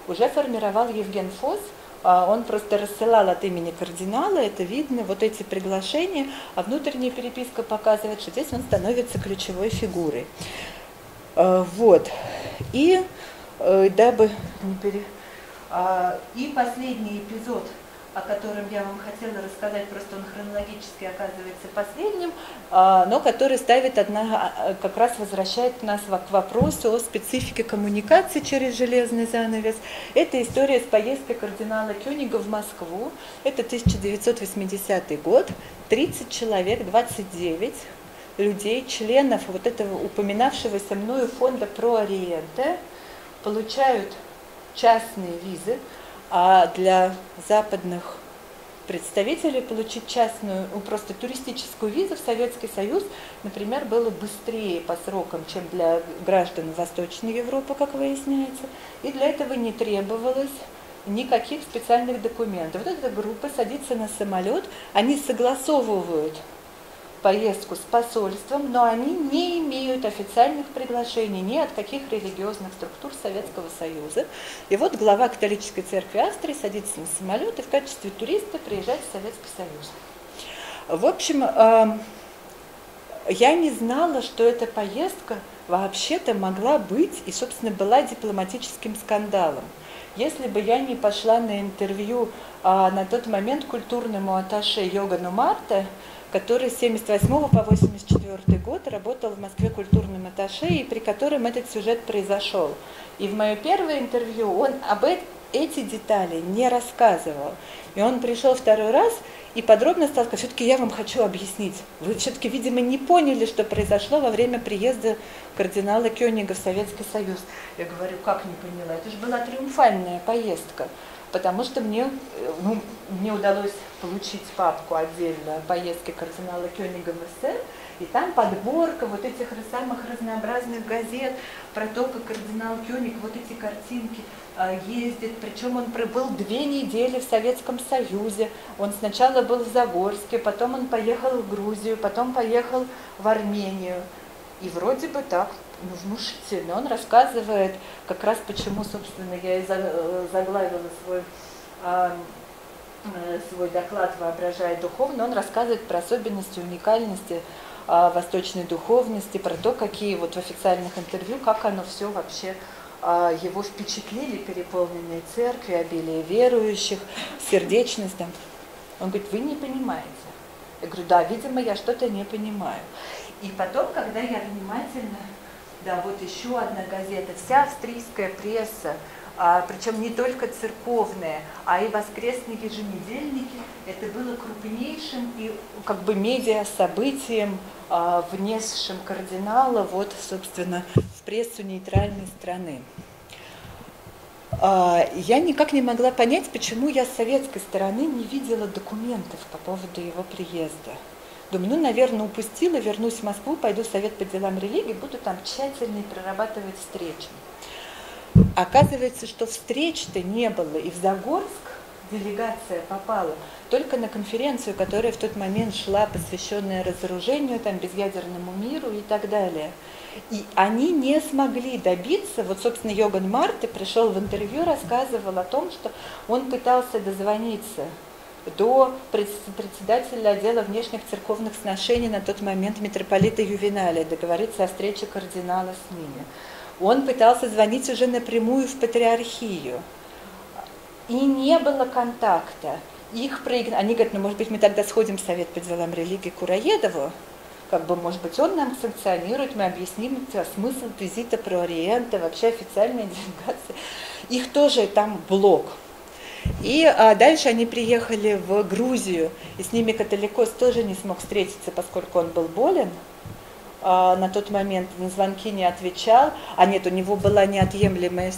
уже формировал Евген Фос. А он просто рассылал от имени кардинала, это видно, вот эти приглашения, а внутренняя переписка показывает, что здесь он становится ключевой фигурой. А, вот. И э, дабы не пере... А, и последний эпизод – о котором я вам хотела рассказать, просто он хронологически оказывается последним, а, но который ставит одна, а, как раз возвращает нас к вопросу о специфике коммуникации через железный занавес. Это история с поездкой кардинала Кёнига в Москву. Это 1980 год, 30 человек, 29 людей, членов вот этого упоминавшегося мною фонда про Ориенте, получают частные визы, а для западных представителей получить частную, ну, просто туристическую визу в Советский Союз, например, было быстрее по срокам, чем для граждан Восточной Европы, как выясняется. И для этого не требовалось никаких специальных документов. Вот эта группа садится на самолет, они согласовывают поездку с посольством, но они не имеют официальных приглашений ни от каких религиозных структур Советского Союза. И вот глава католической церкви Австрии садится на самолет и в качестве туриста приезжает в Советский Союз. В общем, эм, я не знала, что эта поездка вообще-то могла быть и, собственно, была дипломатическим скандалом. Если бы я не пошла на интервью а, на тот момент культурному атташе Йогану Марте, который с 78 по 84 год работал в Москве культурным атташе, и при котором этот сюжет произошел. И в мое первое интервью он об эти детали не рассказывал. И он пришел второй раз и подробно стал сказать, все-таки я вам хочу объяснить. Вы все-таки, видимо, не поняли, что произошло во время приезда кардинала Кёнига в Советский Союз. Я говорю, как не поняла? Это же была триумфальная поездка потому что мне, ну, мне удалось получить папку отдельно поездки кардинала Кёнига в СССР, и там подборка вот этих самых разнообразных газет про то, как кардинал Кёник вот эти картинки а, ездит, причем он пробыл две недели в Советском Союзе. Он сначала был в Загорске, потом он поехал в Грузию, потом поехал в Армению. И вроде бы так ну, внушительно. Он рассказывает как раз почему, собственно, я и э, заглавила свой, а, э, свой доклад «Воображая духовно». Он рассказывает про особенности, уникальности а, восточной духовности, про то, какие вот в официальных интервью, как оно все вообще а, его впечатлили, переполненные церкви, обилие верующих, сердечность. Он говорит, вы не понимаете. Я говорю, да, видимо, я что-то не понимаю. И потом, когда я внимательно да, вот еще одна газета. Вся австрийская пресса а, причем не только церковные, а и воскресные еженедельники. Это было крупнейшим и как бы медиа событием, а, внесшим кардинала вот, собственно, в прессу нейтральной страны. А, я никак не могла понять, почему я с советской стороны не видела документов по поводу его приезда. Думаю, ну, наверное, упустила, вернусь в Москву, пойду в Совет по делам религии, буду там тщательно прорабатывать встречи. Оказывается, что встреч-то не было, и в Загорск делегация попала только на конференцию, которая в тот момент шла, посвященная разоружению, там, безъядерному миру и так далее. И они не смогли добиться, вот, собственно, Йоган Марты пришел в интервью, рассказывал о том, что он пытался дозвониться до председателя отдела внешних церковных сношений на тот момент митрополита Ювеналия, договориться о встрече кардинала с ними. Он пытался звонить уже напрямую в патриархию. И не было контакта. Их проигн... Они говорят, ну, может быть, мы тогда сходим в Совет по делам религии Кураедову, как бы, может быть, он нам санкционирует, мы объясним смысл визита про Ориента, вообще официальная делегация. Их тоже там блок. И а, дальше они приехали в Грузию, и с ними католикос тоже не смог встретиться, поскольку он был болен. А, на тот момент на звонки не отвечал, а нет, у него была неотъемлемая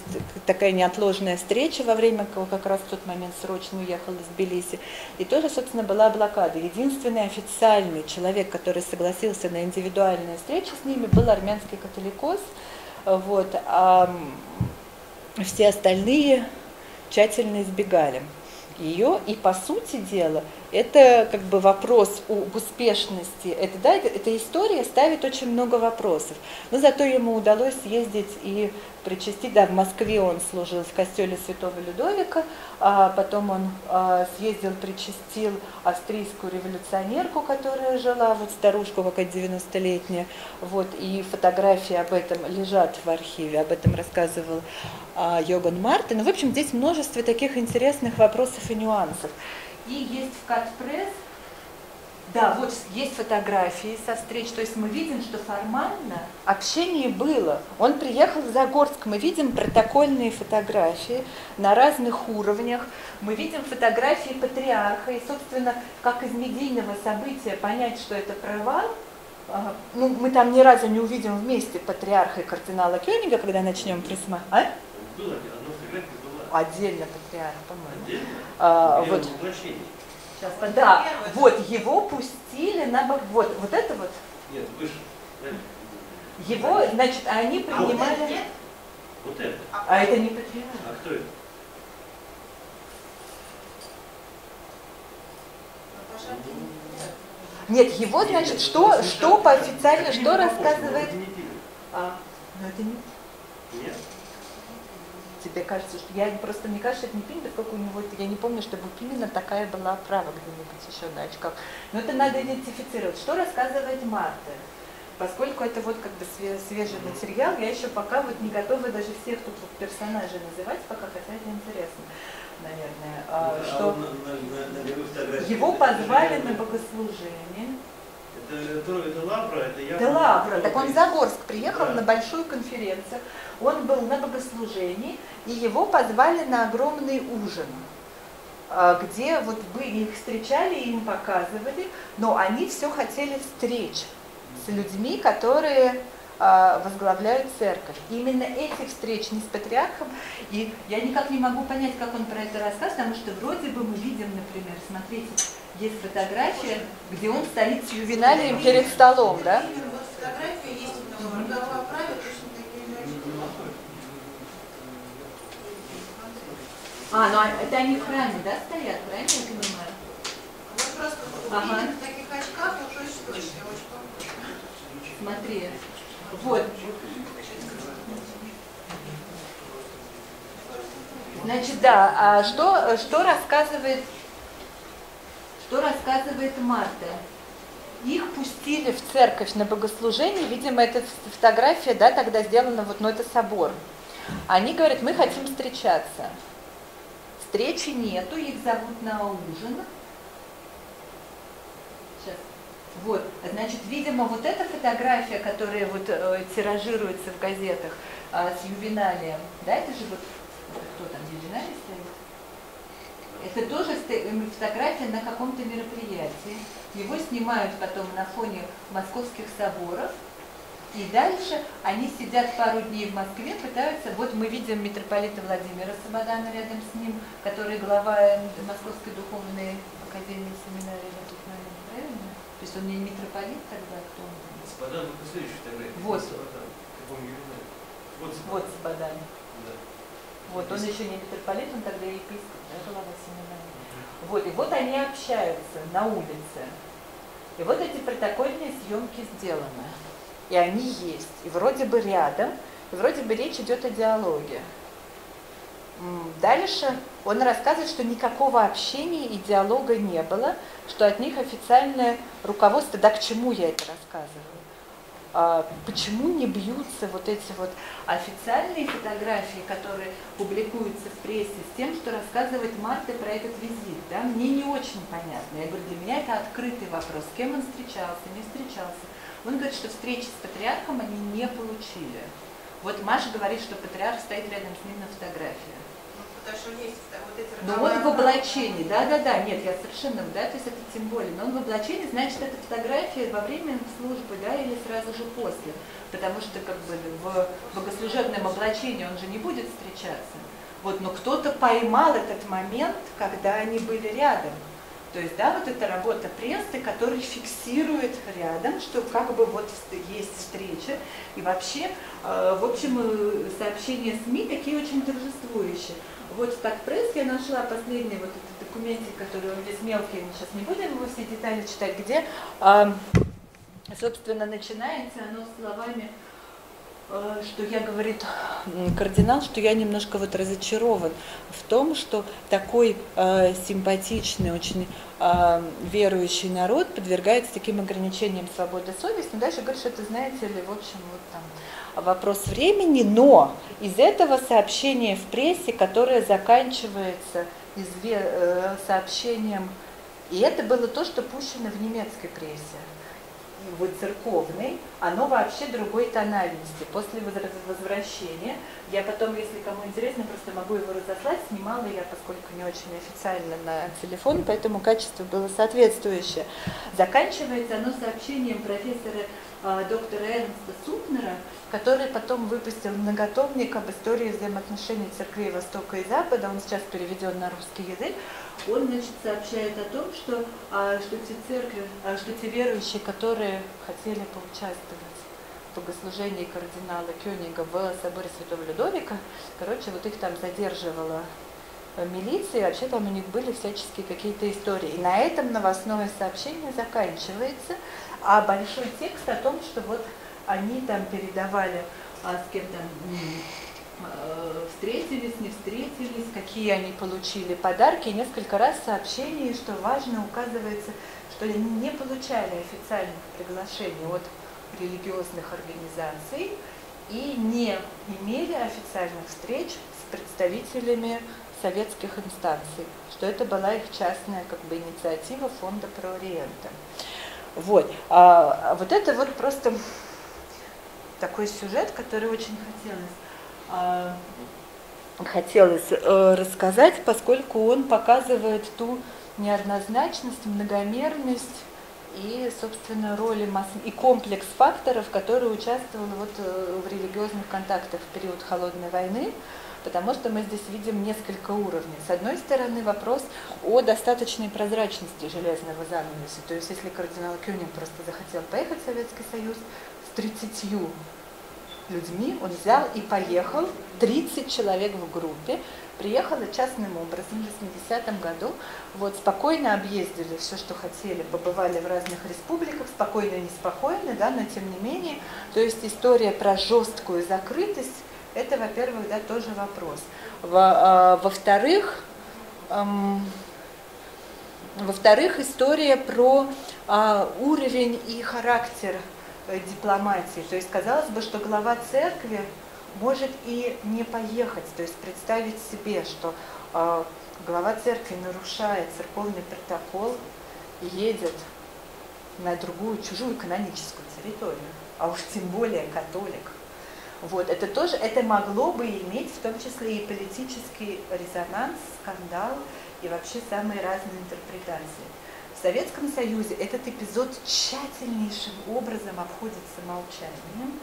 такая неотложная встреча во время, как раз в тот момент срочно уехал из Тбилиси. И тоже, собственно, была блокада. Единственный официальный человек, который согласился на индивидуальную встречу с ними, был армянский католикос. Вот. А все остальные тщательно избегали ее, и по сути дела это как бы вопрос об успешности. Это, да, эта история ставит очень много вопросов. Но зато ему удалось ездить и причастить, да, в Москве он служил в костеле Святого Людовика, потом он а, съездил, причастил австрийскую революционерку, которая жила, вот старушку какая 90-летняя, вот, и фотографии об этом лежат в архиве, об этом рассказывал а, Йоган Мартин. В общем, здесь множество таких интересных вопросов и нюансов. И есть в Катпресс, да, вот есть фотографии со встреч, то есть мы видим, что формально общение было. Он приехал в Загорск, мы видим протокольные фотографии на разных уровнях, мы видим фотографии патриарха, и, собственно, как из медийного события понять, что это провал, ну, мы там ни разу не увидим вместе патриарха и кардинала Кёнига, когда начнем присматривать. А? Было, одна фотография была. Отдельно патриарх, по-моему. Отдельно? А, вот. Сейчас, да, вот его пустили на бок. Вот, вот это вот. Нет, выше. Его, значит, они принимали. А вот это. А это не патриарх. А кто это? Нет, его, значит, что, что по официально, что рассказывает? А, ну это не. Нет тебе кажется, что я просто, мне кажется, это не Пимин, поскольку у него, я не помню, чтобы Пимена такая была оправа где-нибудь еще на очках. Но это надо идентифицировать. Что рассказывает Марта? Поскольку это вот как бы свежий материал, я еще пока вот не готова даже всех тут вот персонажей называть, пока хотя это интересно, наверное. А, а что его позвали на богослужение. Это, это, я... Да Лавра, так он в Загорск приехал да. на большую конференцию, он был на богослужении, и его позвали на огромный ужин, а, где вот вы их встречали, им показывали, но они все хотели встреч с людьми, которые а, возглавляют церковь. И именно этих встреч не с патриархом, и я никак не могу понять, как он про это рассказывает, потому что вроде бы мы видим, например, смотрите, есть фотография, где он стоит с ювеналием перед столом, да? Фотография есть у него, А, ну а это они в храме, да, стоят, правильно я понимаю? Вот просто ага. в таких очках, ну точно, точно, очень похож. Смотри, вот. Значит, да, а что, что рассказывает, что рассказывает Марта? Их пустили в церковь на богослужение, видимо, эта фотография, да, тогда сделана, вот, ну, это собор. Они говорят, мы хотим встречаться встречи нету, их зовут на ужин. Сейчас. Вот, значит, видимо, вот эта фотография, которая вот э, тиражируется в газетах э, с ювеналием, да, это же вот кто там, стоит? Это тоже фотография на каком-то мероприятии. Его снимают потом на фоне московских соборов. И дальше они сидят пару дней в Москве, пытаются... Вот мы видим митрополита Владимира Самодана рядом с ним, который глава Московской духовной академии семинарии в этот момент, правильно? То есть он не митрополит тогда, кто он? Сабадан, это следующая фотография. Вот. Сабадан. Вот Вот Сабадан. Да. Вот, он еще не митрополит, он тогда епископ, да, глава семинарии. Вот, и вот они общаются на улице. И вот эти протокольные съемки сделаны. И они есть. И вроде бы рядом, и вроде бы речь идет о диалоге. Дальше он рассказывает, что никакого общения и диалога не было, что от них официальное руководство, да к чему я это рассказываю? А, почему не бьются вот эти вот официальные фотографии, которые публикуются в прессе, с тем, что рассказывает Марта про этот визит. Да? Мне не очень понятно. Я говорю, для меня это открытый вопрос, с кем он встречался, не встречался. Он говорит, что встречи с патриархом они не получили. Вот Маша говорит, что патриарх стоит рядом с ним на фотографии. Потому что есть вот эти Но он в облачении, да-да-да, нет, я совершенно, да, то есть это тем более, но он в облачении, значит, это фотография во время службы, да, или сразу же после, потому что как бы в богослужебном облачении он же не будет встречаться. Вот, но кто-то поймал этот момент, когда они были рядом. То есть, да, вот эта работа прессы, который фиксирует рядом, что как бы вот есть встреча. И вообще, э, в общем, э, сообщения СМИ такие очень торжествующие. Вот в Татпресс я нашла последний вот этот документик, который он весь мелкий, мы сейчас не будем его все детали читать, где, э, собственно, начинается оно словами, э, что я, говорит кардинал, что я немножко вот разочарован в том, что такой э, симпатичный, очень э, верующий народ подвергается таким ограничениям свободы совести. Но дальше говорит, что это, знаете ли, в общем, вот там вопрос времени, но из этого сообщения в прессе, которое заканчивается э, сообщением, и это было то, что пущено в немецкой прессе, вот церковной, оно вообще другой тональности. После возвращения, я потом, если кому интересно, просто могу его разослать, снимала я, поскольку не очень официально на телефон, поэтому качество было соответствующее. Заканчивается оно сообщением профессора э, доктора Эрнста Супнера, который потом выпустил многотомник об истории взаимоотношений церквей Востока и Запада, он сейчас переведен на русский язык, он значит, сообщает о том, что, а, что те церкви, а, что те верующие, которые хотели поучаствовать в богослужении кардинала Кёнига в соборе Святого Людовика, короче, вот их там задерживала э, милиция, и вообще там у них были всяческие какие-то истории. И на этом новостное сообщение заканчивается, а большой текст о том, что вот они там передавали, а, с кем там встретились, не встретились, какие они получили подарки. И несколько раз сообщение, что важно, указывается, что они не получали официальных приглашений от религиозных организаций и не имели официальных встреч с представителями советских инстанций, что это была их частная как бы инициатива фонда Проориента. Вот. А, вот это вот просто такой сюжет, который очень хотелось, а, хотелось э, рассказать, поскольку он показывает ту неоднозначность, многомерность и, собственно, роли масс... и комплекс факторов, которые участвовали вот э, в религиозных контактах в период холодной войны, потому что мы здесь видим несколько уровней. С одной стороны, вопрос о достаточной прозрачности железного занавеса. То есть, если кардинал Кюнинг просто захотел поехать в Советский Союз, 30 людьми он взял и поехал, 30 человек в группе, приехала частным образом в 80-м году, вот спокойно объездили все, что хотели, побывали в разных республиках, спокойно и неспокойно, да, но тем не менее, то есть история про жесткую закрытость, это, во-первых, да, тоже вопрос. Во, а, во-вторых, эм, во-вторых, история про а, уровень и характер Э, дипломатии. То есть казалось бы, что глава церкви может и не поехать, то есть представить себе, что э, глава церкви нарушает церковный протокол и едет на другую чужую каноническую территорию, а уж тем более католик. Вот, это тоже, это могло бы иметь в том числе и политический резонанс, скандал и вообще самые разные интерпретации. Советском Союзе этот эпизод тщательнейшим образом обходится молчанием.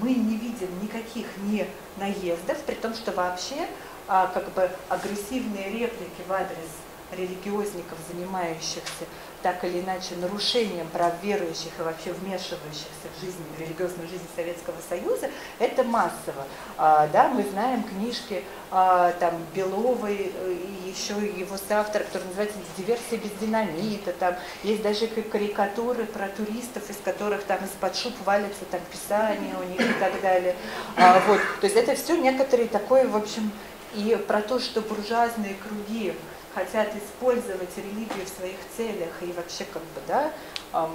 Мы не видим никаких не наездов, при том, что вообще а, как бы агрессивные реплики в адрес религиозников, занимающихся так или иначе нарушением прав верующих и вообще вмешивающихся в жизнь, в религиозную жизнь Советского Союза, это массово. А, да, мы знаем книжки а, там, Беловой э, и еще его соавтор, который называется «Диверсия без динамита», там есть даже карикатуры про туристов, из которых там из-под шуб валятся там писания у них и так далее. А, вот. То есть это все некоторые такое, в общем, и про то, что буржуазные круги хотят использовать религию в своих целях и вообще как бы, да, эм,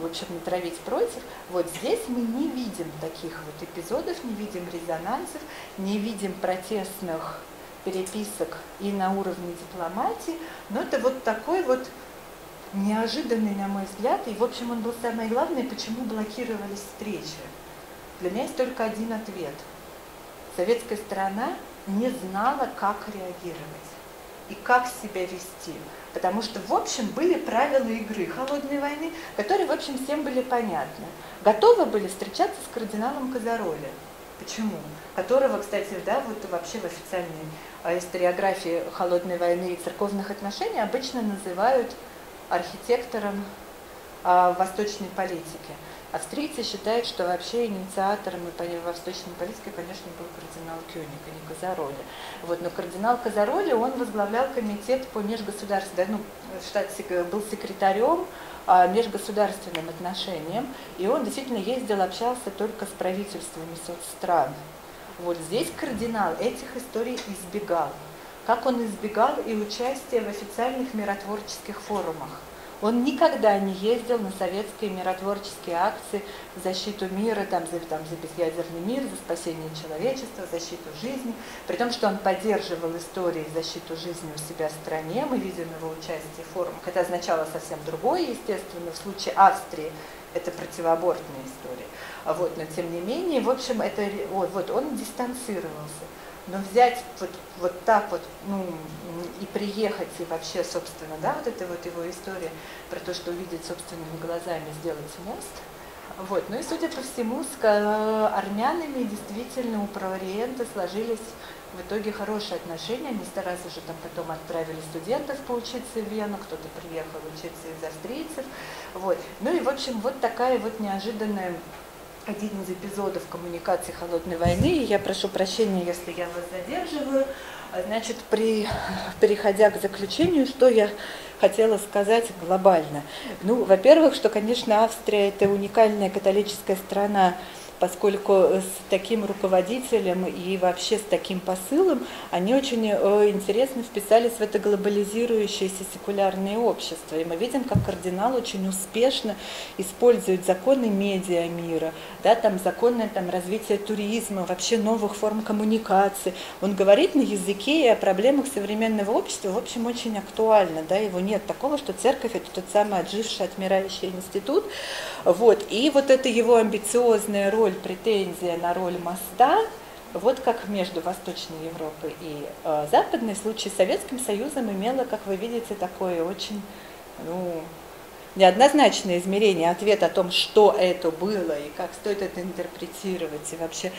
в общем, натравить против, вот здесь мы не видим таких вот эпизодов, не видим резонансов, не видим протестных переписок и на уровне дипломатии, но это вот такой вот неожиданный, на мой взгляд, и, в общем, он был самое главное, почему блокировались встречи. Для меня есть только один ответ. Советская сторона не знала, как реагировать и как себя вести. Потому что, в общем, были правила игры холодной войны, которые, в общем, всем были понятны. Готовы были встречаться с кардиналом Казароли. Почему? Которого, кстати, да, вот вообще в официальной а, историографии холодной войны и церковных отношений обычно называют архитектором а, восточной политики. Австрийцы считают, что вообще инициатором и восточной политики, конечно, был кардинал Кёник, а не Казароли. Вот, но кардинал Казароли, он возглавлял комитет по межгосударственным, ну, штат, был секретарем а, межгосударственным отношениям, и он действительно ездил, общался только с правительствами соцстран. Вот здесь кардинал этих историй избегал. Как он избегал и участия в официальных миротворческих форумах. Он никогда не ездил на советские миротворческие акции в защиту мира, там, за, там, за безъядерный мир, за спасение человечества, за защиту жизни, при том, что он поддерживал истории защиту жизни у себя в стране, мы видим его участие в форумах. Это означало совсем другое, естественно, в случае Австрии это противоабортная история. Вот, но тем не менее, в общем, это, вот, вот он дистанцировался. Но взять вот, вот так вот, ну, и приехать, и вообще, собственно, да, вот это вот его история про то, что увидеть собственными глазами, сделать мост. Вот. Ну и, судя по всему, с армянами действительно у Правориента сложились в итоге хорошие отношения. Они сразу же там потом отправили студентов поучиться в Вену, кто-то приехал учиться из австрийцев. Вот. Ну и, в общем, вот такая вот неожиданная один из эпизодов коммуникации холодной войны, и я прошу прощения, если я вас задерживаю. Значит, при, переходя к заключению, что я хотела сказать глобально. Ну, во-первых, что, конечно, Австрия – это уникальная католическая страна, поскольку с таким руководителем и вообще с таким посылом они очень э, интересно вписались в это глобализирующееся секулярное общество. И мы видим, как кардинал очень успешно использует законы медиа мира, да, там законы там, развития туризма, вообще новых форм коммуникации. Он говорит на языке и о проблемах современного общества, в общем, очень актуально. Да, его нет такого, что церковь – это тот самый отживший, отмирающий институт. Вот. И вот эта его амбициозная роль претензия на роль моста, вот как между Восточной Европой и э, Западной, в случае с Советским Союзом имела, как вы видите, такое очень ну, неоднозначное измерение, ответ о том, что это было и как стоит это интерпретировать, и вообще,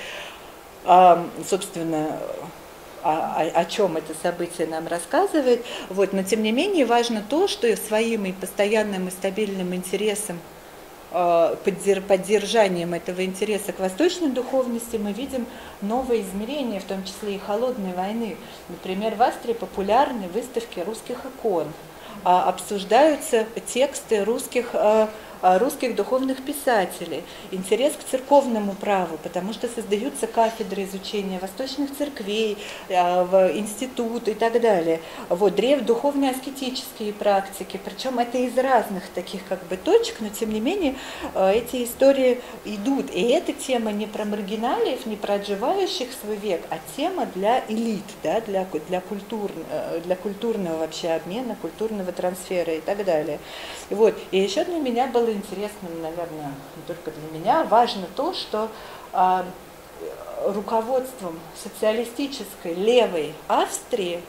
э, собственно, о, о, о чем это событие нам рассказывает. Вот, но тем не менее важно то, что своим и постоянным и стабильным интересом поддержанием этого интереса к восточной духовности мы видим новые измерения, в том числе и холодной войны. Например, в Австрии популярны выставки русских икон, а обсуждаются тексты русских э, русских духовных писателей, интерес к церковному праву, потому что создаются кафедры изучения восточных церквей, а, институты и так далее. Вот, древ, духовные аскетические практики, причем это из разных таких как бы точек, но тем не менее а, эти истории идут. И эта тема не про маргиналиев, не про отживающих свой век, а тема для элит, да, для, для, культур, э, для культурного вообще обмена, культурного трансфера и так далее. Вот. И еще для меня было интересным, наверное, не только для меня, важно то, что а, руководством социалистической левой Австрии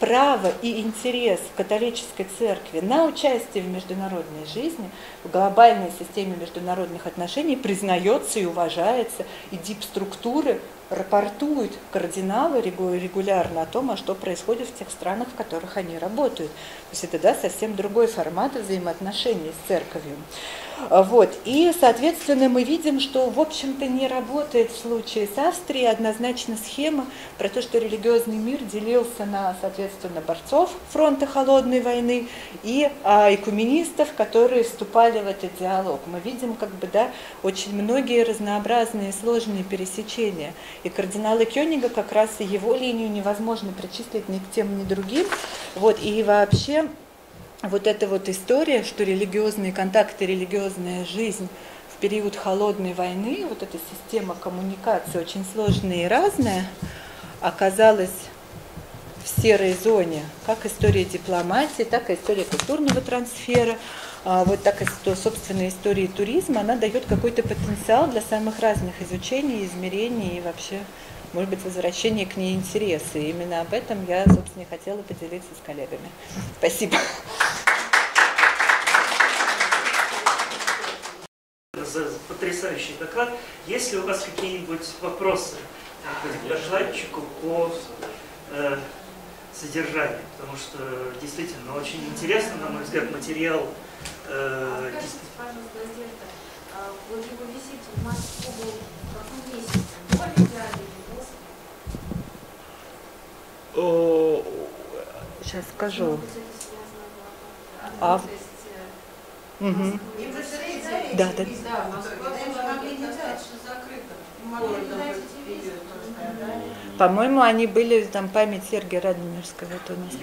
право и интерес католической церкви на участие в международной жизни, в глобальной системе международных отношений признается и уважается, и дипструктуры рапортуют кардиналы регулярно о том, а что происходит в тех странах, в которых они работают. То есть это да, совсем другой формат взаимоотношений с церковью. А, вот. И, соответственно, мы видим, что, в общем-то, не работает в случае с Австрией однозначно схема про то, что религиозный мир делился на, соответственно, борцов фронта холодной войны и а, экуменистов, которые вступали в этот диалог. Мы видим, как бы, да, очень многие разнообразные сложные пересечения. И кардинала Кёнига как раз и его линию невозможно причислить ни к тем, ни к другим. Вот. И вообще вот эта вот история, что религиозные контакты, религиозная жизнь в период холодной войны, вот эта система коммуникации очень сложная и разная, оказалась в серой зоне, как история дипломатии, так и история культурного трансфера, а вот так и собственная история туризма, она дает какой-то потенциал для самых разных изучений, измерений и вообще может быть, возвращение к ней интереса. И именно об этом я, собственно, и хотела поделиться с коллегами. Спасибо. За потрясающий доклад. Есть ли у вас какие-нибудь вопросы к докладчику по э, содержанию? Потому что действительно очень интересно, на мой взгляд, материал. Э, Скажите, пожалуйста, Надежда, а вот его визит в Москву в каком месяце? До Олимпиады Сейчас скажу. А, угу. Да, да. По-моему, они были там память Сергия Радомирского. Это у нас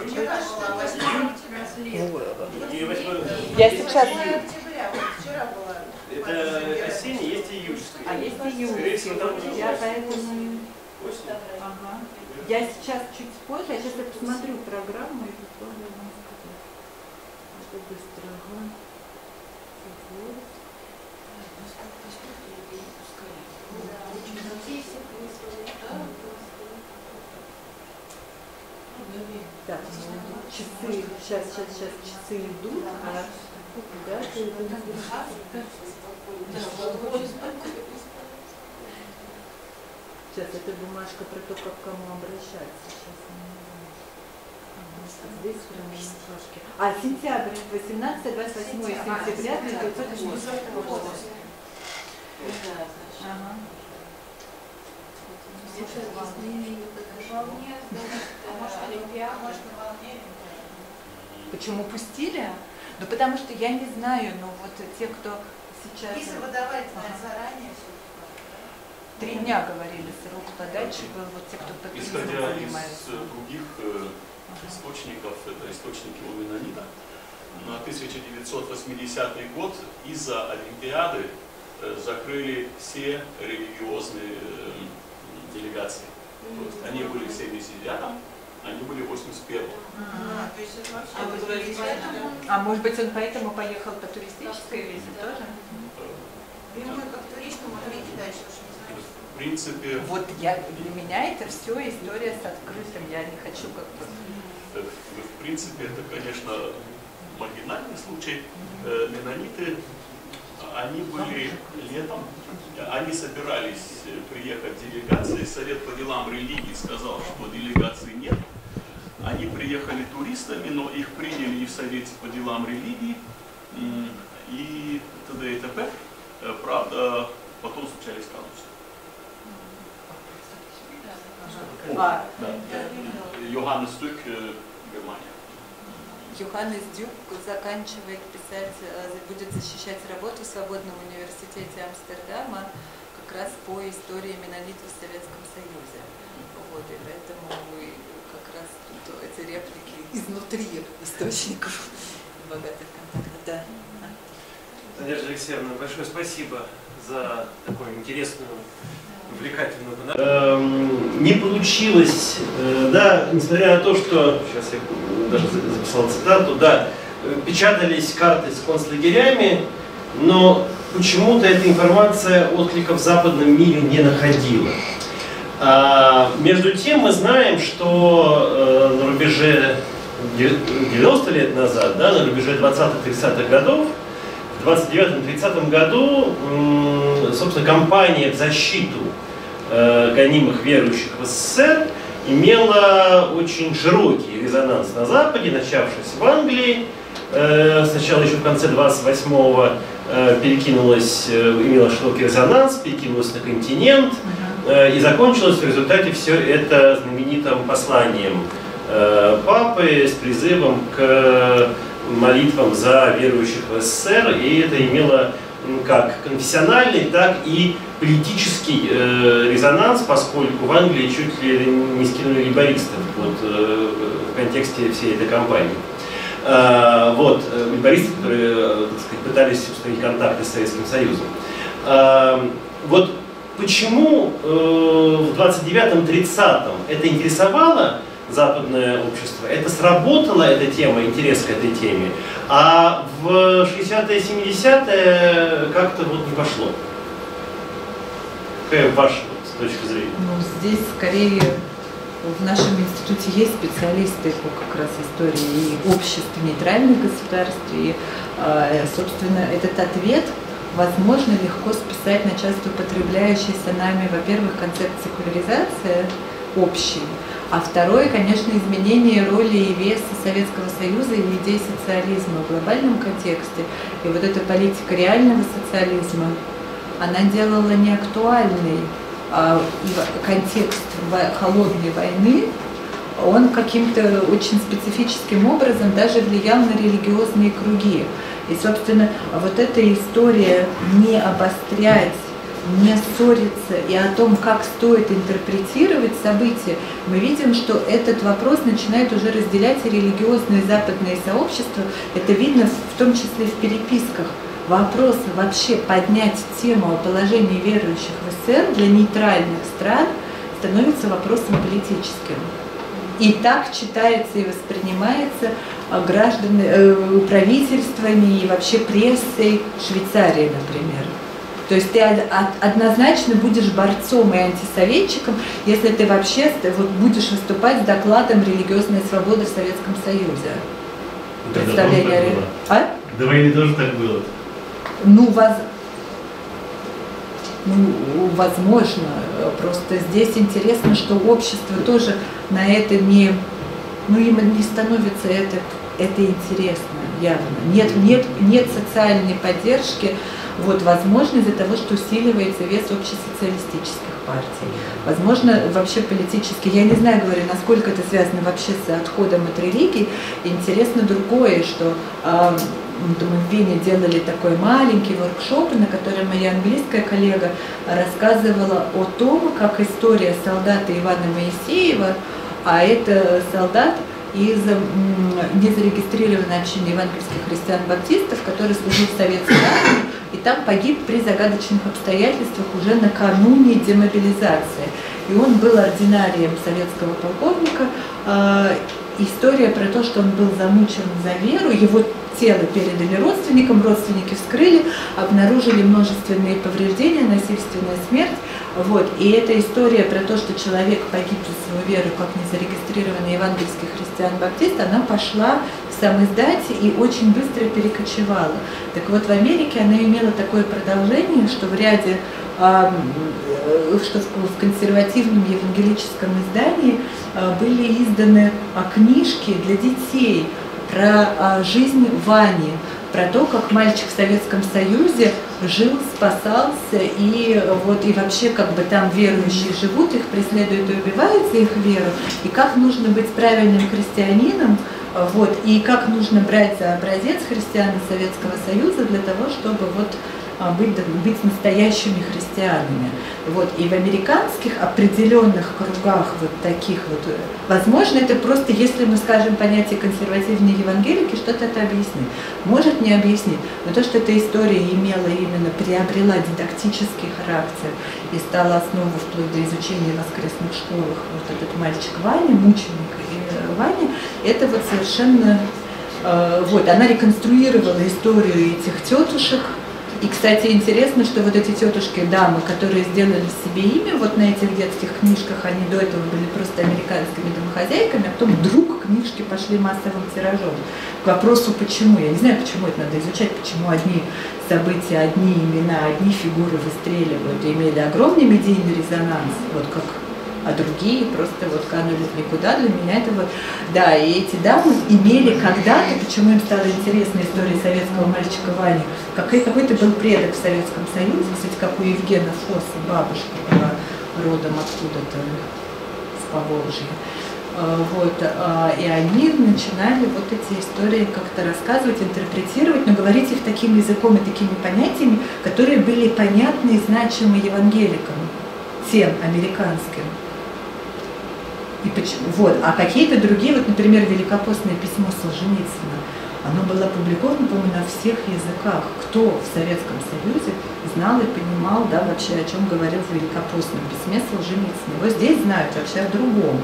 Я сейчас... Это осенний, есть июльский. А есть июльский. Я поэтому... Я сейчас чуть позже, я сейчас посмотрю программу и попробую вам сказать. Что быстро, ага. Так, часы, сейчас, сейчас, сейчас часы идут, а да, Сейчас эта бумажка про то, как к кому обращаться. Сейчас Здесь прямо бумажки. А, сентябрь, 18-28 сентября 1990 года. Ага. Почему пустили? Ну потому что я не знаю, но вот те, кто сейчас... Если выдавать ага. заранее, все Три дня говорили срок подачи был, вот те, кто по Исходя из других э, источников, это источники у Менонида, на 1980 год из-за Олимпиады э, закрыли все религиозные э, делегации. То есть они были в 79-м, они были в 81-м. А, а, а может быть он поэтому поехал по туристической визе тоже? Ему как туристу могли дальше в принципе... Вот я, для меня это все история с открытым, я не хочу как-то... В принципе, это, конечно, маргинальный случай. Э, менониты, они были летом, они собирались приехать делегации, Совет по делам религии сказал, что делегации нет. Они приехали туристами, но их приняли и в Совете по делам религии, и т.д. и т.п. Э, правда, потом случались казусы. Йоханнес Дюк, Германия. Йоханнес Дюк заканчивает писать, э, будет защищать работу в Свободном университете Амстердама как раз по истории менонитов в Советском Союзе. Вот, и поэтому мы как раз тут эти реплики изнутри источников богатых контактов. Да. Надежда Алексеевна, большое спасибо за такую интересную увлекательную. Эм, не получилось, э, да, несмотря на то, что, сейчас я даже записал цитату, да, печатались карты с концлагерями, но почему-то эта информация отклика в западном мире не находила. А, между тем мы знаем, что э, на рубеже 90 лет назад, да, на рубеже 20-30-х годов, 29-30 году, собственно, кампания в защиту э, гонимых верующих в СССР имела очень широкий резонанс на Западе, начавшись в Англии, э, сначала еще в конце 28-го э, перекинулась, имела широкий резонанс, перекинулась на континент, и закончилось в результате все это знаменитым посланием папы с призывом к молитвам за верующих в СССР, и это имело как конфессиональный, так и политический э, резонанс, поскольку в Англии чуть ли не скинули либористов вот, э, в контексте всей этой кампании. Э, вот, либористы, которые так сказать, пытались установить контакты с Советским Союзом. Вот почему в 29-30-м это интересовало западное общество. Это сработала эта тема, интерес к этой теме, а в 60-е, 70-е как-то вот не пошло. Какая ваша вот, точка зрения? Ну, здесь скорее в нашем институте есть специалисты по как раз истории и обществ нейтральных государств. И, а, собственно, этот ответ возможно легко списать на часто употребляющийся нами, во-первых, концепт секуляризации общий, а второе, конечно, изменение роли и веса Советского Союза и идей социализма в глобальном контексте. И вот эта политика реального социализма, она делала неактуальный а, контекст холодной войны, он каким-то очень специфическим образом даже влиял на религиозные круги. И, собственно, вот эта история не обострять не ссориться и о том, как стоит интерпретировать события, мы видим, что этот вопрос начинает уже разделять и религиозные и западные сообщества. Это видно в том числе в переписках. Вопрос вообще поднять тему о положении верующих в СССР для нейтральных стран становится вопросом политическим. И так читается и воспринимается а, гражданами, э, правительствами и вообще прессой Швейцарии, например. То есть ты однозначно будешь борцом и антисоветчиком, если ты вообще вот будешь выступать с докладом «Религиозная свобода в Советском Союзе». Да, Представление... Так а? До войны тоже так было. Ну, воз... ну, возможно. Просто здесь интересно, что общество тоже на это не, ну, им не становится это, это интересно, явно. Нет, нет, нет социальной поддержки, вот, возможно, из-за того, что усиливается вес общесоциалистических партий. Возможно, вообще политически, я не знаю, говорю, насколько это связано вообще с отходом от религии. Интересно другое, что э, в Вене делали такой маленький воркшоп, на котором моя английская коллега рассказывала о том, как история солдата Ивана Моисеева, а это солдат из незарегистрированной общины евангельских христиан-баптистов, который служил в советской армии, и там погиб при загадочных обстоятельствах уже накануне демобилизации. И он был ординарием советского полковника. А, история про то, что он был замучен за веру, его тело передали родственникам, родственники вскрыли, обнаружили множественные повреждения, насильственная смерть. Вот. И эта история про то, что человек погиб за свою веру, как незарегистрированный евангельский христиан-баптист, она пошла сам издате и очень быстро перекочевала. Так вот, в Америке она имела такое продолжение, что в ряде э, что в консервативном евангелическом издании э, были изданы а, книжки для детей про а, жизнь Вани, про то, как мальчик в Советском Союзе жил, спасался, и вот и вообще как бы там верующие живут, их преследуют и убивают за их веру, и как нужно быть правильным христианином, вот, и как нужно брать за образец христиан Советского Союза для того, чтобы вот а, быть, быть настоящими христианами. Вот. И в американских определенных кругах вот таких вот, возможно, это просто, если мы скажем понятие консервативной евангелики, что-то это объяснит. Может не объяснить, но то, что эта история имела именно, приобрела дидактический характер и стала основой вплоть до изучения в воскресных школах, вот этот мальчик Ваня, мученик Ваня, это вот совершенно, э, вот, она реконструировала историю этих тетушек, И, кстати, интересно, что вот эти тетушки, дамы, которые сделали себе имя вот на этих детских книжках, они до этого были просто американскими домохозяйками, а потом вдруг книжки пошли массовым тиражом. К вопросу, почему, я не знаю, почему это надо изучать, почему одни события, одни имена, одни фигуры выстреливают и имели огромный медийный резонанс, вот как а другие просто вот канули никуда. Для меня это вот, да, и эти дамы имели когда-то, почему им стала интересна история советского мальчика Вани, какой, какой-то был предок в Советском Союзе, кстати, как у Евгена Фосса, бабушка была родом откуда-то с Поволжья. А, Вот, а, и они начинали вот эти истории как-то рассказывать, интерпретировать, но говорить их таким языком и такими понятиями, которые были понятны и значимы евангеликам, тем американским. И почему, вот, а какие-то другие, вот, например, великопостное письмо Солженицына, оно было опубликовано, по-моему, на всех языках. Кто в Советском Союзе знал и понимал, да, вообще, о чем говорил в великопостном письме Солженицына. Его здесь знают вообще о другом.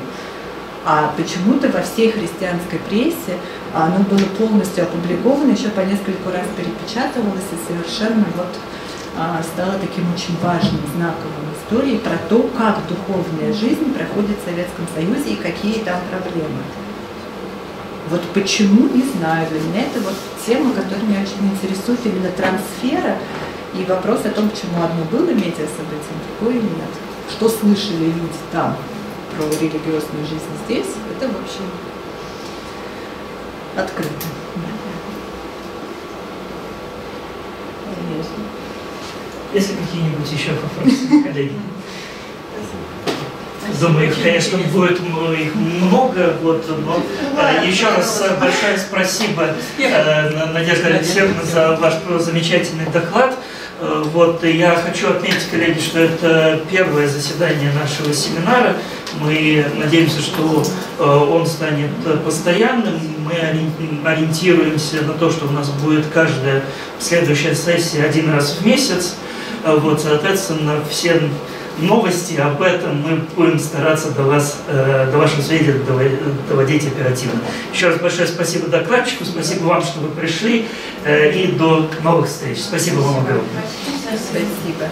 А почему-то во всей христианской прессе оно было полностью опубликовано, еще по нескольку раз перепечатывалось и совершенно вот а, стало таким очень важным, знаковым историей про то, как духовная жизнь проходит в Советском Союзе и какие там проблемы. Вот почему, не знаю, для меня это вот тема, которая меня очень интересует именно трансфера и вопрос о том, почему одно было медиасобытием, другое нет. Что слышали люди там про религиозную жизнь здесь, это в общем открыто. Если какие-нибудь еще вопросы, коллеги? Думаю, их, конечно, будет их много. Вот, но, э, еще раз большое спасибо, э, На- Надежда Алексеевна, за ваш замечательный доклад. Э, Вот, я хочу отметить, коллеги, что это первое заседание нашего семинара. Мы надеемся, что он станет постоянным. Мы ори- ориентируемся на то, что у нас будет каждая следующая сессия один раз в месяц. Э, Вот, соответственно, все новости об этом мы будем стараться до вас, э, до вашего сведения дово- доводить оперативно. Еще раз большое спасибо докладчику, спасибо вам, что вы пришли, э, и до новых встреч. Спасибо вам огромное. Спасибо.